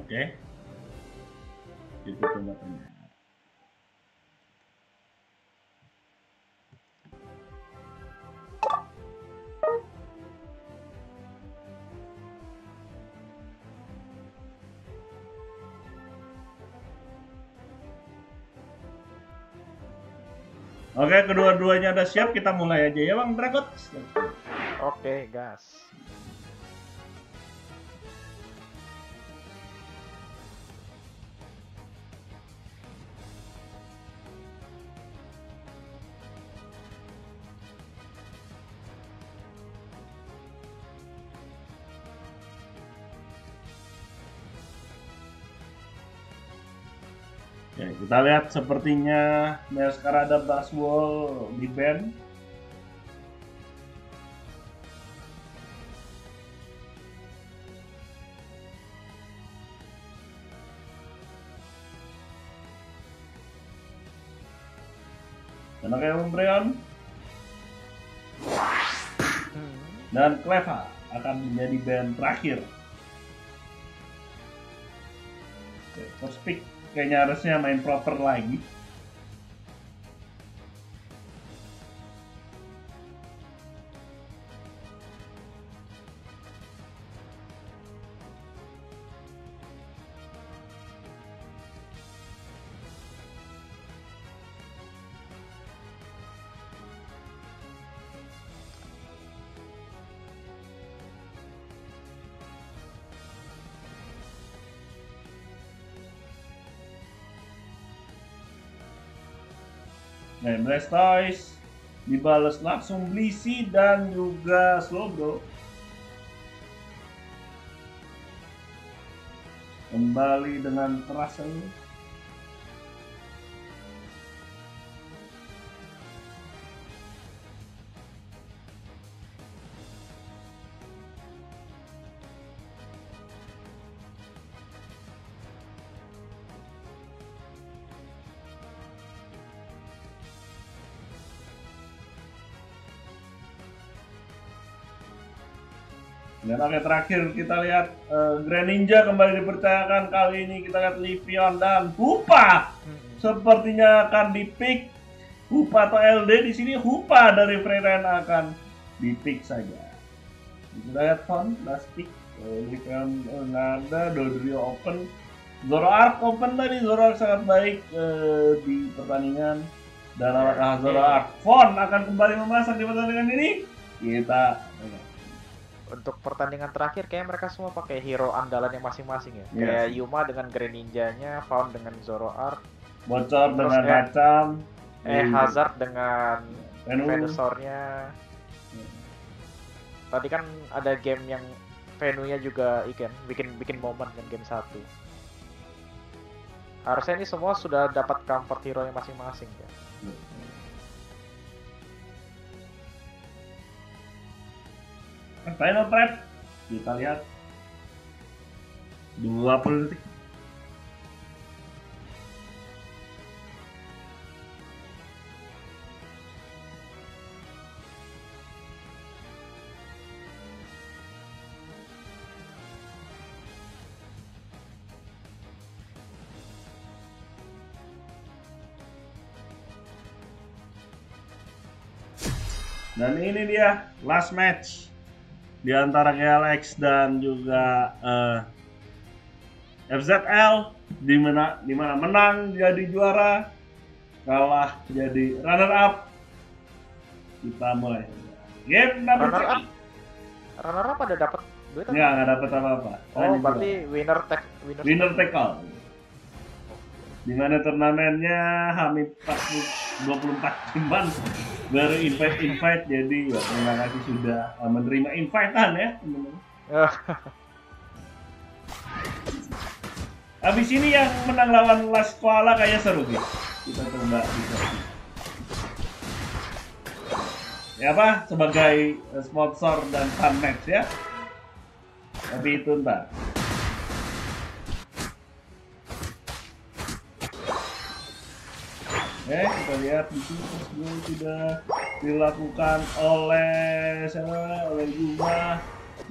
Oke. Itu tanda-tanda. Oke, kedua-duanya udah siap, kita mulai aja ya Bang Dragot. Oke, gas. Kita lihat sepertinya Masquerada Baswall di band. Oke, Umbreon dan Cleva akan menjadi band terakhir. Oke, First pick kayaknya harusnya main proper lagi. Nah, Blastoise dibalas langsung Blissey dan juga Slowbro. Kembali dengan Terasel. Dan oke terakhir kita lihat eh, Grand Ninja kembali dipercayakan kali ini. Kita lihat Livion dan Hupa. Hmm. sepertinya akan dipick Hupa atau LD di sini Hupa dari Freyren akan dipick saja. Kita lihat font last pick. Eh, Livion eh, nggak ada Dodrio open. Zoroark open tadi. Zoroark sangat baik eh, di pertandingan. Dan apakah Zoroark Font akan kembali memasang di pertandingan ini? Kita Untuk pertandingan terakhir kayak mereka semua pakai hero andalannya masing-masing ya. Iya Kayak. Yuma dengan Grand Ninja-nya, Faun dengan Zoroark, bocor dengan ya. macam eh Hmm. Hazard dengan Venu. Venusaur-nya. Tadi kan ada game yang Venu-nya juga ikan bikin bikin momen kan game 1. Harusnya ini semua sudah dapat comfort hero nya masing-masing ya. Final prep kita lihat. 20 detik. Dan ini dia last match di antara KLX dan juga eh, FZL di mana di mana menang jadi juara, kalah jadi runner up. Kita mulai. Game number Runner up? Runner up ada dapat duit? Enggak, enggak dapat apa-apa. Oh, Hanya berarti juara. winner take winner, winner take all. Di mana turnamennya Hamid 40 24 timban baru invite invite jadi ya terima kasih sudah menerima invitean ya teman-teman. Habis ini yang menang lawan Las Koala kayak seru guys. Kita coba bisa. Ya apa? Sebagai eh, sponsor dan fan match ya. Tapi itu ntar. Eh, kita lihat di sini sudah dilakukan oleh siapa? Oleh Yuma.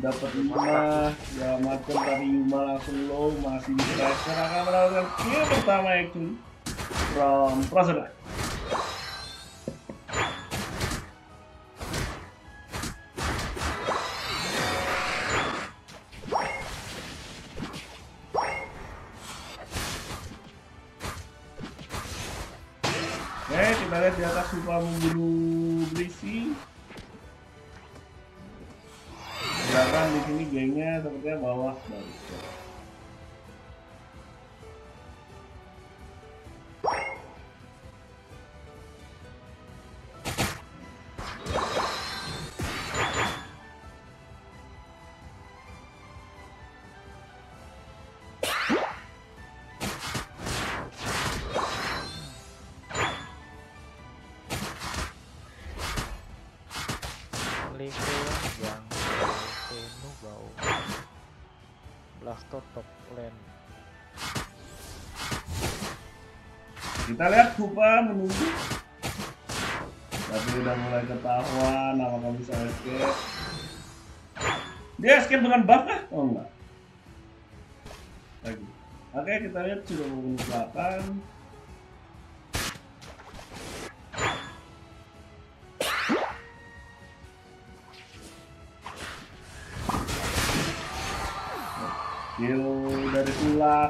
Dapat lima ya macam tapi Yuma langsung low masih pressure akan melakukan kill pertama actually from Prosedite Lihat di atas lupa membunuh Brisi. Sedangkan di sini gengnya sepertinya bawah bagus. Blasto top lane Kita lihat Kupa menunggu. Tapi udah mulai ketahuan apakah bisa escape. Dia escape dengan buff kah? Oh enggak. Lagi. Oke, kita lihat sudah membunuh belakang.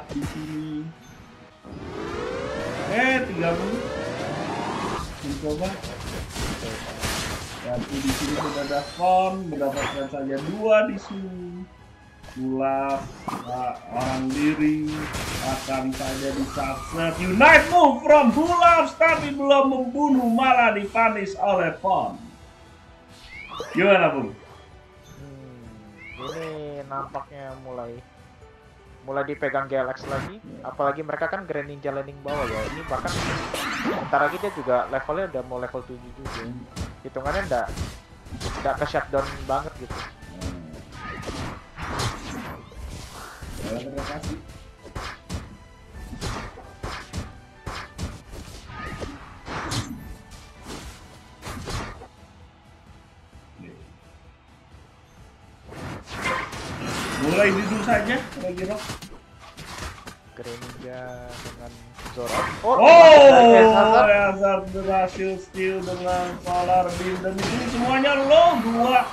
Ulak di sini. Eh, 30. Mencoba. Tapi di sini sudah ada Fon, mendapatkan saja dua di sini. Ulaf, ah, orang diri akan saja disakset. Unite move from Hulaf, tapi belum membunuh, malah dipanis oleh Fon. Gimana, Bung? Hmm, ini nampaknya mulai mulai dipegang Galax lagi. Apalagi mereka kan Grand Ninja landing bawah ya. Ini bahkan bentar lagi dia juga levelnya udah mau level 7 juga. Hitungannya ndak ndak ke shutdown banget gitu. Mulai duduk saja, kira-kira. Grand Ninja dengan Zoroark. Oh, Hazard. Hazard berhasil steal dengan Solar Beam dan di sini semuanya low dua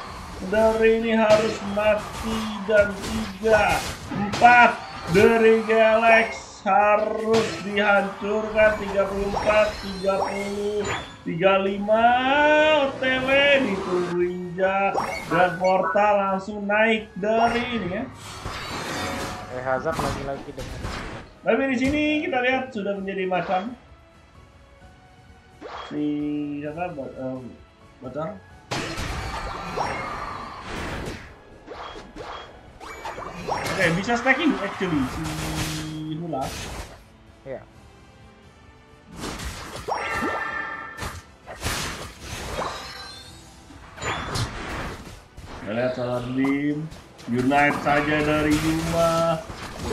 dari ini harus mati dan tiga empat dari Galax harus dihancurkan. 34 30 35 OTW ditunggu injak dan portal langsung naik dari ini ya. Eh Hazard lagi-lagi dengan tapi di sini kita lihat sudah menjadi macam. Si siapa? Em, bocor. Oke bisa stacking actually. Si Hula. ya. Kita lihat Beam, Unite saja dari Yuma,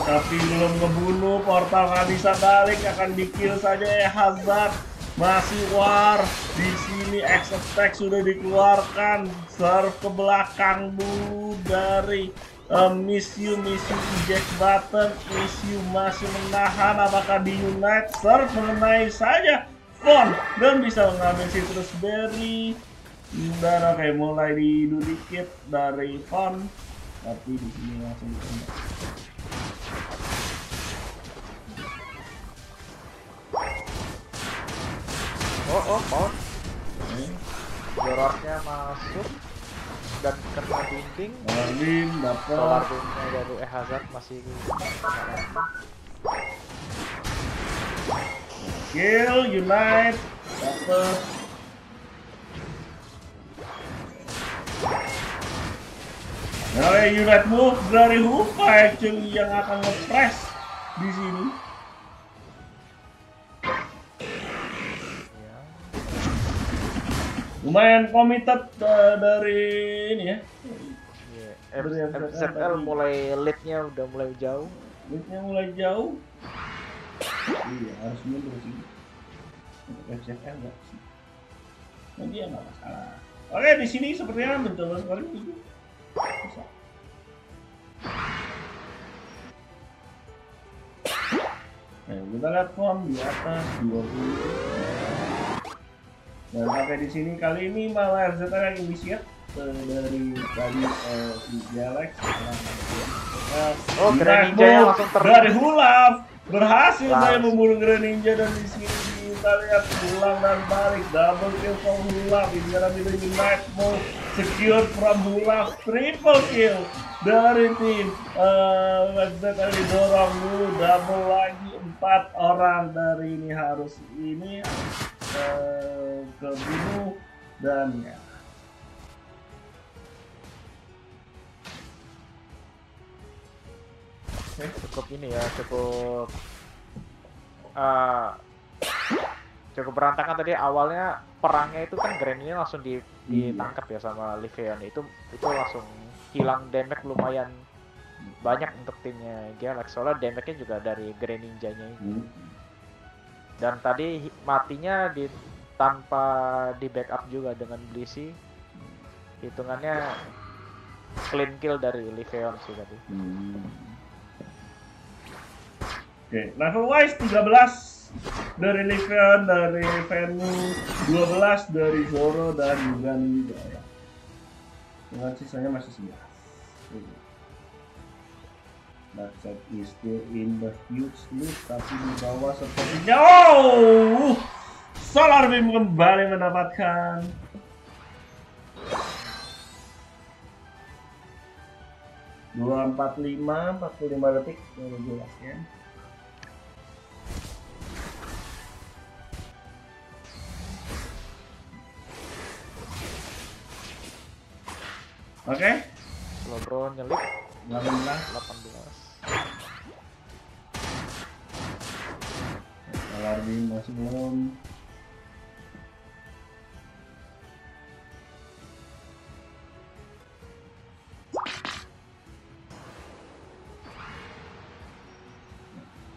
tapi belum ngebunuh. Portal nggak bisa balik, akan di kill saja ya Hazard. Masih war di sini X attack sudah dikeluarkan. Serve ke belakang dulu dari eh, Miss You, Miss You eject button. Miss You masih menahan. Apakah di Unite? Serve mengenai saja Fon dan bisa mengambil Citrus Berry. Dan oke mulai dihidu dikit dari Fon tapi di sini langsung ditembak. Oh oh oh. Zoroarknya masuk dan kena dinding. Solar Beam Solar dapat Beam-nya dari eh Hazard masih kill Unite dapat Nah, Unite move dari Hupa actually yang akan nge-press di sini. Lumayan committed uh, dari ini ya. Sekarang MZL mulai lead-nya udah mulai jauh. Leadnya mulai jauh. Iya, harus mundur sih. FCFL enggak sih. Nah, dia nggak masalah. Oke, di sini sepertinya mencoba sekali itu. Bisa. Nah, kita lihat form di atas 20. Dan sampai di sini kali ini malah RZ yang inisiat eh, dari tadi eh, si Galax Eh, Oh, Ninja-nya move langsung ter- dari Hulaf berhasil saya membunuh Grand Ninja dan di sini di kita lihat ulang dan balik. Double kill from Hulaf ini the Unite move secured from Hulaf triple kill dari tim uh, Website dari dorong dulu double lagi empat orang dari ini harus ini uh, kebunuh dan ya. Cukup ini ya cukup eh, cukup berantakan tadi. Awalnya perangnya itu kan Grand ini langsung di, ditangkap ya sama Liveon. Itu itu langsung hilang damage lumayan banyak untuk timnya Galaxy soalnya damage-nya juga dari Grand Ninja-nya ini. Hmm. Dan tadi matinya di tanpa di backup juga dengan Blissey hitungannya clean kill dari Liveon sih tadi Hmm. Oke, level wise 13 dari Livian, dari Venu, 12 dari Zoro dan juga Ninja. Dengan sisanya masih 11. Darkseid is still in the huge lead tapi di bawah sepertinya oh Solar Beam kembali mendapatkan. dua empat lima empat puluh lima detik baru jelas ya. Oke. Slowbro nyelip 18 18 Solar Beam masih belum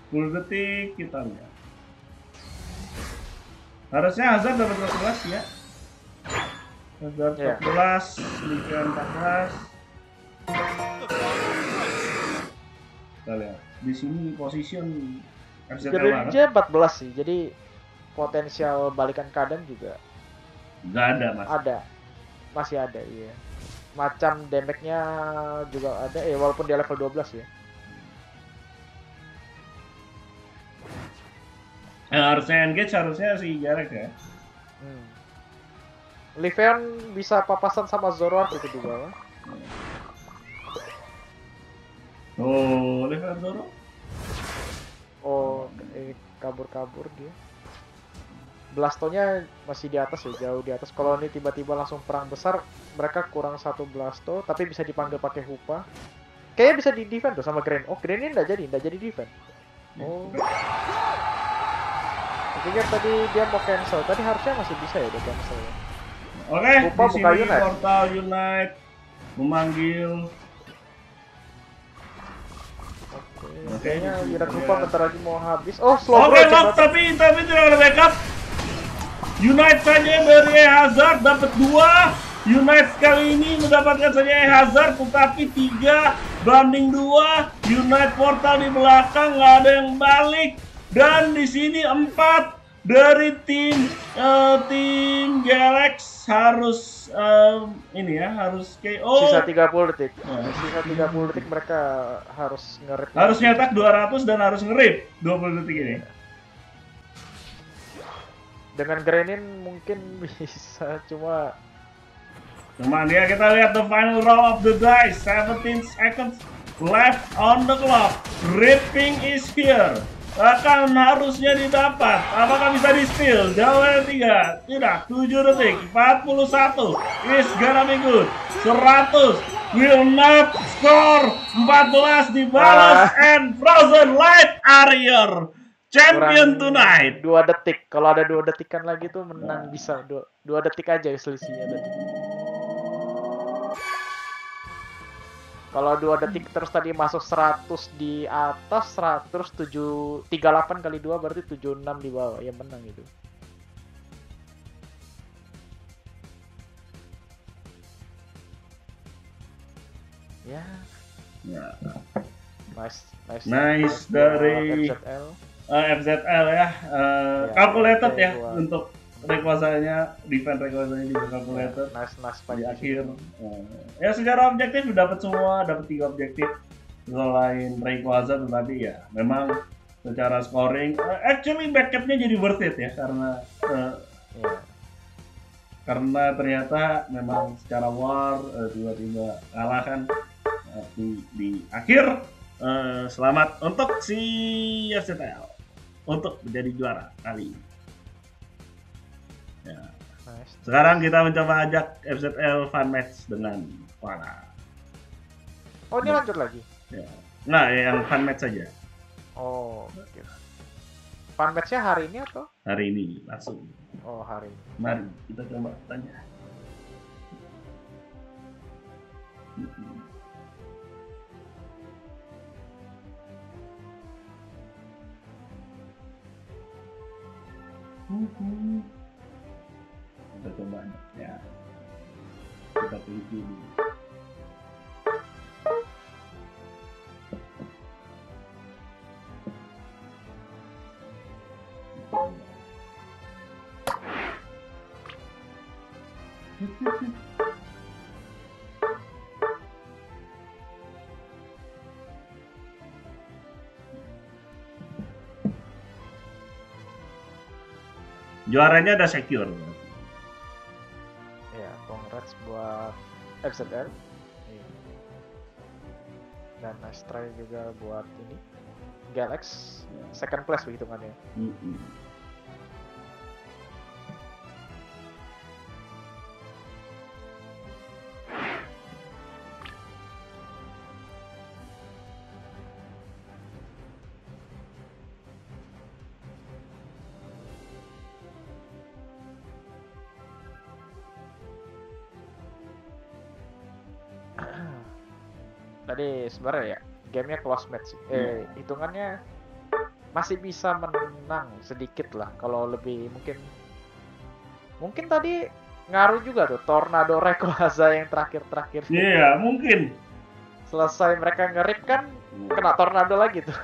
Sepuluh detik kita lihat. Harusnya Hazard dapat 14 ya. Hazard Iya. 14, Liga 14. Lihat. Di sini position banget. aja 14 sih, jadi potensial balikan keadaan juga Nggak ada mas. ada. Masih ada, iya. Macam damage-nya juga ada, eh walaupun dia level 12 ya. Yang harusnya engage harusnya si Jarek ya. Hmm. Liveon bisa papasan sama Zoroark itu di bawah. Oh, Levan Zoro. Oh, eh, kabur-kabur dia. Blastonya masih di atas ya, jauh di atas. Kalau ini tiba-tiba langsung perang besar, mereka kurang satu Blasto, tapi bisa dipanggil pakai Hupa. Kayaknya bisa di defend tuh sama Grand. Oh, Grand ini nggak jadi, nggak jadi defend. Oh. Pikir tadi dia mau cancel, tadi harusnya masih bisa ya dia cancel. ya. Oke, Lupa di sini. Portal Unite memanggil Kayaknya dia- Hupa bentar lagi mau habis. Oh, slow Oke, lock, coba- tapi tapi tidak ada backup. Unite saja dari Hazard dapat dua. Unite kali ini mendapatkan saja Hazard tetapi tiga banding dua. Unite portal di belakang nggak ada yang balik dan di sini empat dari tim eh, tim Galax harus eh, ini ya harus KO. Sisa 30 detik. Nah. Sisa 30 detik mereka harus ngerip. harus nyetak 200 dan harus ngerip 20 detik ini. Dengan Grenin mungkin bisa cuma Cuman ya kita lihat the final roll of the dice 17 seconds left on the clock ripping is here akan harusnya didapat. Apakah bisa di steal jawabannya tiga. Tidak 7 detik. 41 is gonna be good 100 will not score. 14 dibalas. And frozen light area champion kurang tonight. dua detik. Kalau ada dua detikan lagi tuh menang bisa. Dua, dua detik aja selisihnya tadi. Kalau dua detik terus tadi masuk 100 di atas 100 7 38 kali 2 berarti 76 di bawah yang menang itu. Ya, Ya. nice, nice. Nice dari- FZL. Eh, FZL ya, eh, Ya, calculated ya gua- untuk requasanya, defense requasanya juga calculated Nice, nice di fight akhir. Eh, ya secara objektif dapat semua, dapat tiga objektif selain Rayquaza tetapi ya memang secara scoring eh, actually backupnya jadi worth it ya karena eh, Iya. karena ternyata memang secara war tiba-tiba kalah kan di, di akhir eh, selamat untuk si FCTL untuk menjadi juara kali ini. Ya. Nice. Sekarang kita mencoba ajak FZL fun match dengan Farah. Oh ini lanjut lagi. Ya. Nah, yang fun match saja Oh. Oke. Fun match-nya hari ini atau? hari ini langsung. Oh hari ini. Mari kita coba tanya. Kita coba ya. Kita teliti dulu. Juaranya udah secure. FZL. Iya. Dan nice try juga buat ini. Galax second place hitungannya. Mm-mm. Tadi sebenarnya ya gamenya close match sih. Eh hitungannya masih bisa menang sedikit lah kalau lebih mungkin. Mungkin tadi ngaruh juga tuh tornado Rayquaza yang terakhir-terakhir. Iya, mungkin. selesai mereka ngerip kan kena tornado lagi tuh.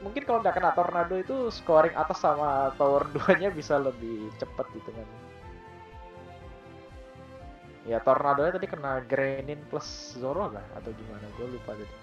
Mungkin kalau nggak kena tornado itu scoring atas sama tower 2 nya bisa lebih cepet gitu kan ya tornado tadi kena Grenin plus Zoro lah atau gimana? Gue lupa tadi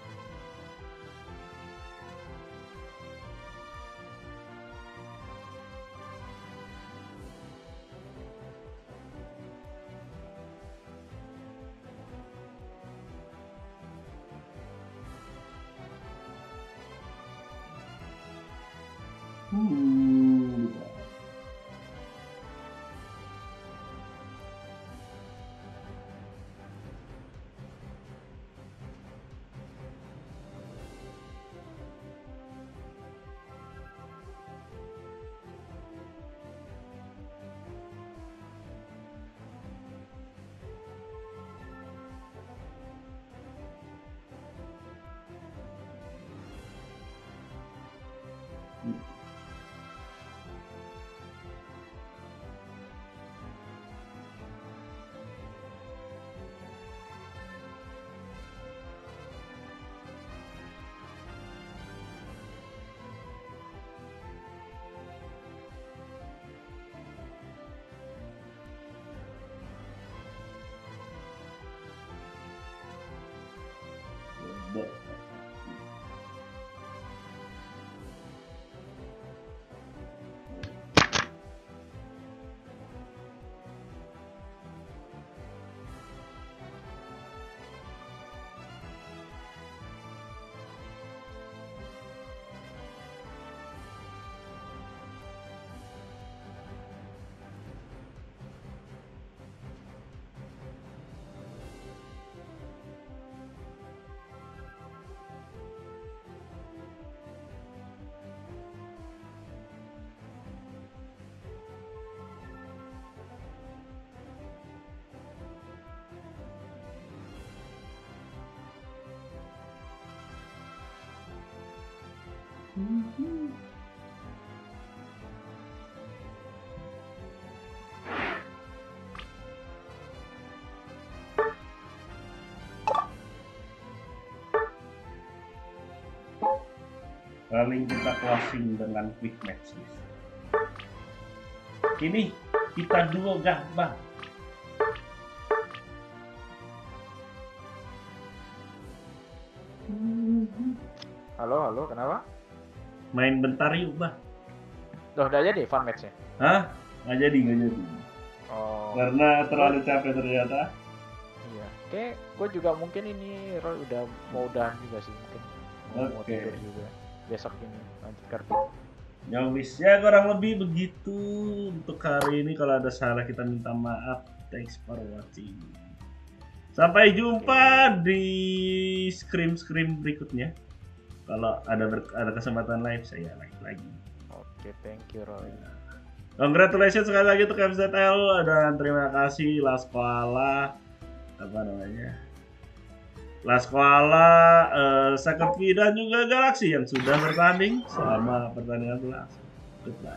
Paling kita closing dengan quick match list. Ini kita duo gampang. Main bentar yuk, Bah. Loh, udah jadi fun match-nya. Hah? Nggak jadi, nggak jadi. Oh. Karena terlalu capek ternyata. Iya. Oke, gue juga mungkin ini Roy udah mau udahan juga sih mungkin. Mau, mau Oke. tidur juga. Besok ini lanjut kartu. Ya wis, ya kurang lebih begitu untuk hari ini. Kalau ada salah kita minta maaf. Thanks for watching. Sampai jumpa di scream-scream berikutnya. Kalau ada ber- ada kesempatan live saya live lagi. Oke, thank you Roy. Congratulations sekali lagi untuk FZL dan terima kasih Las Koala apa namanya Las Koala, eh, Second V dan juga Galaxy yang sudah bertanding selama pertandingan berlangsung. Goodbye.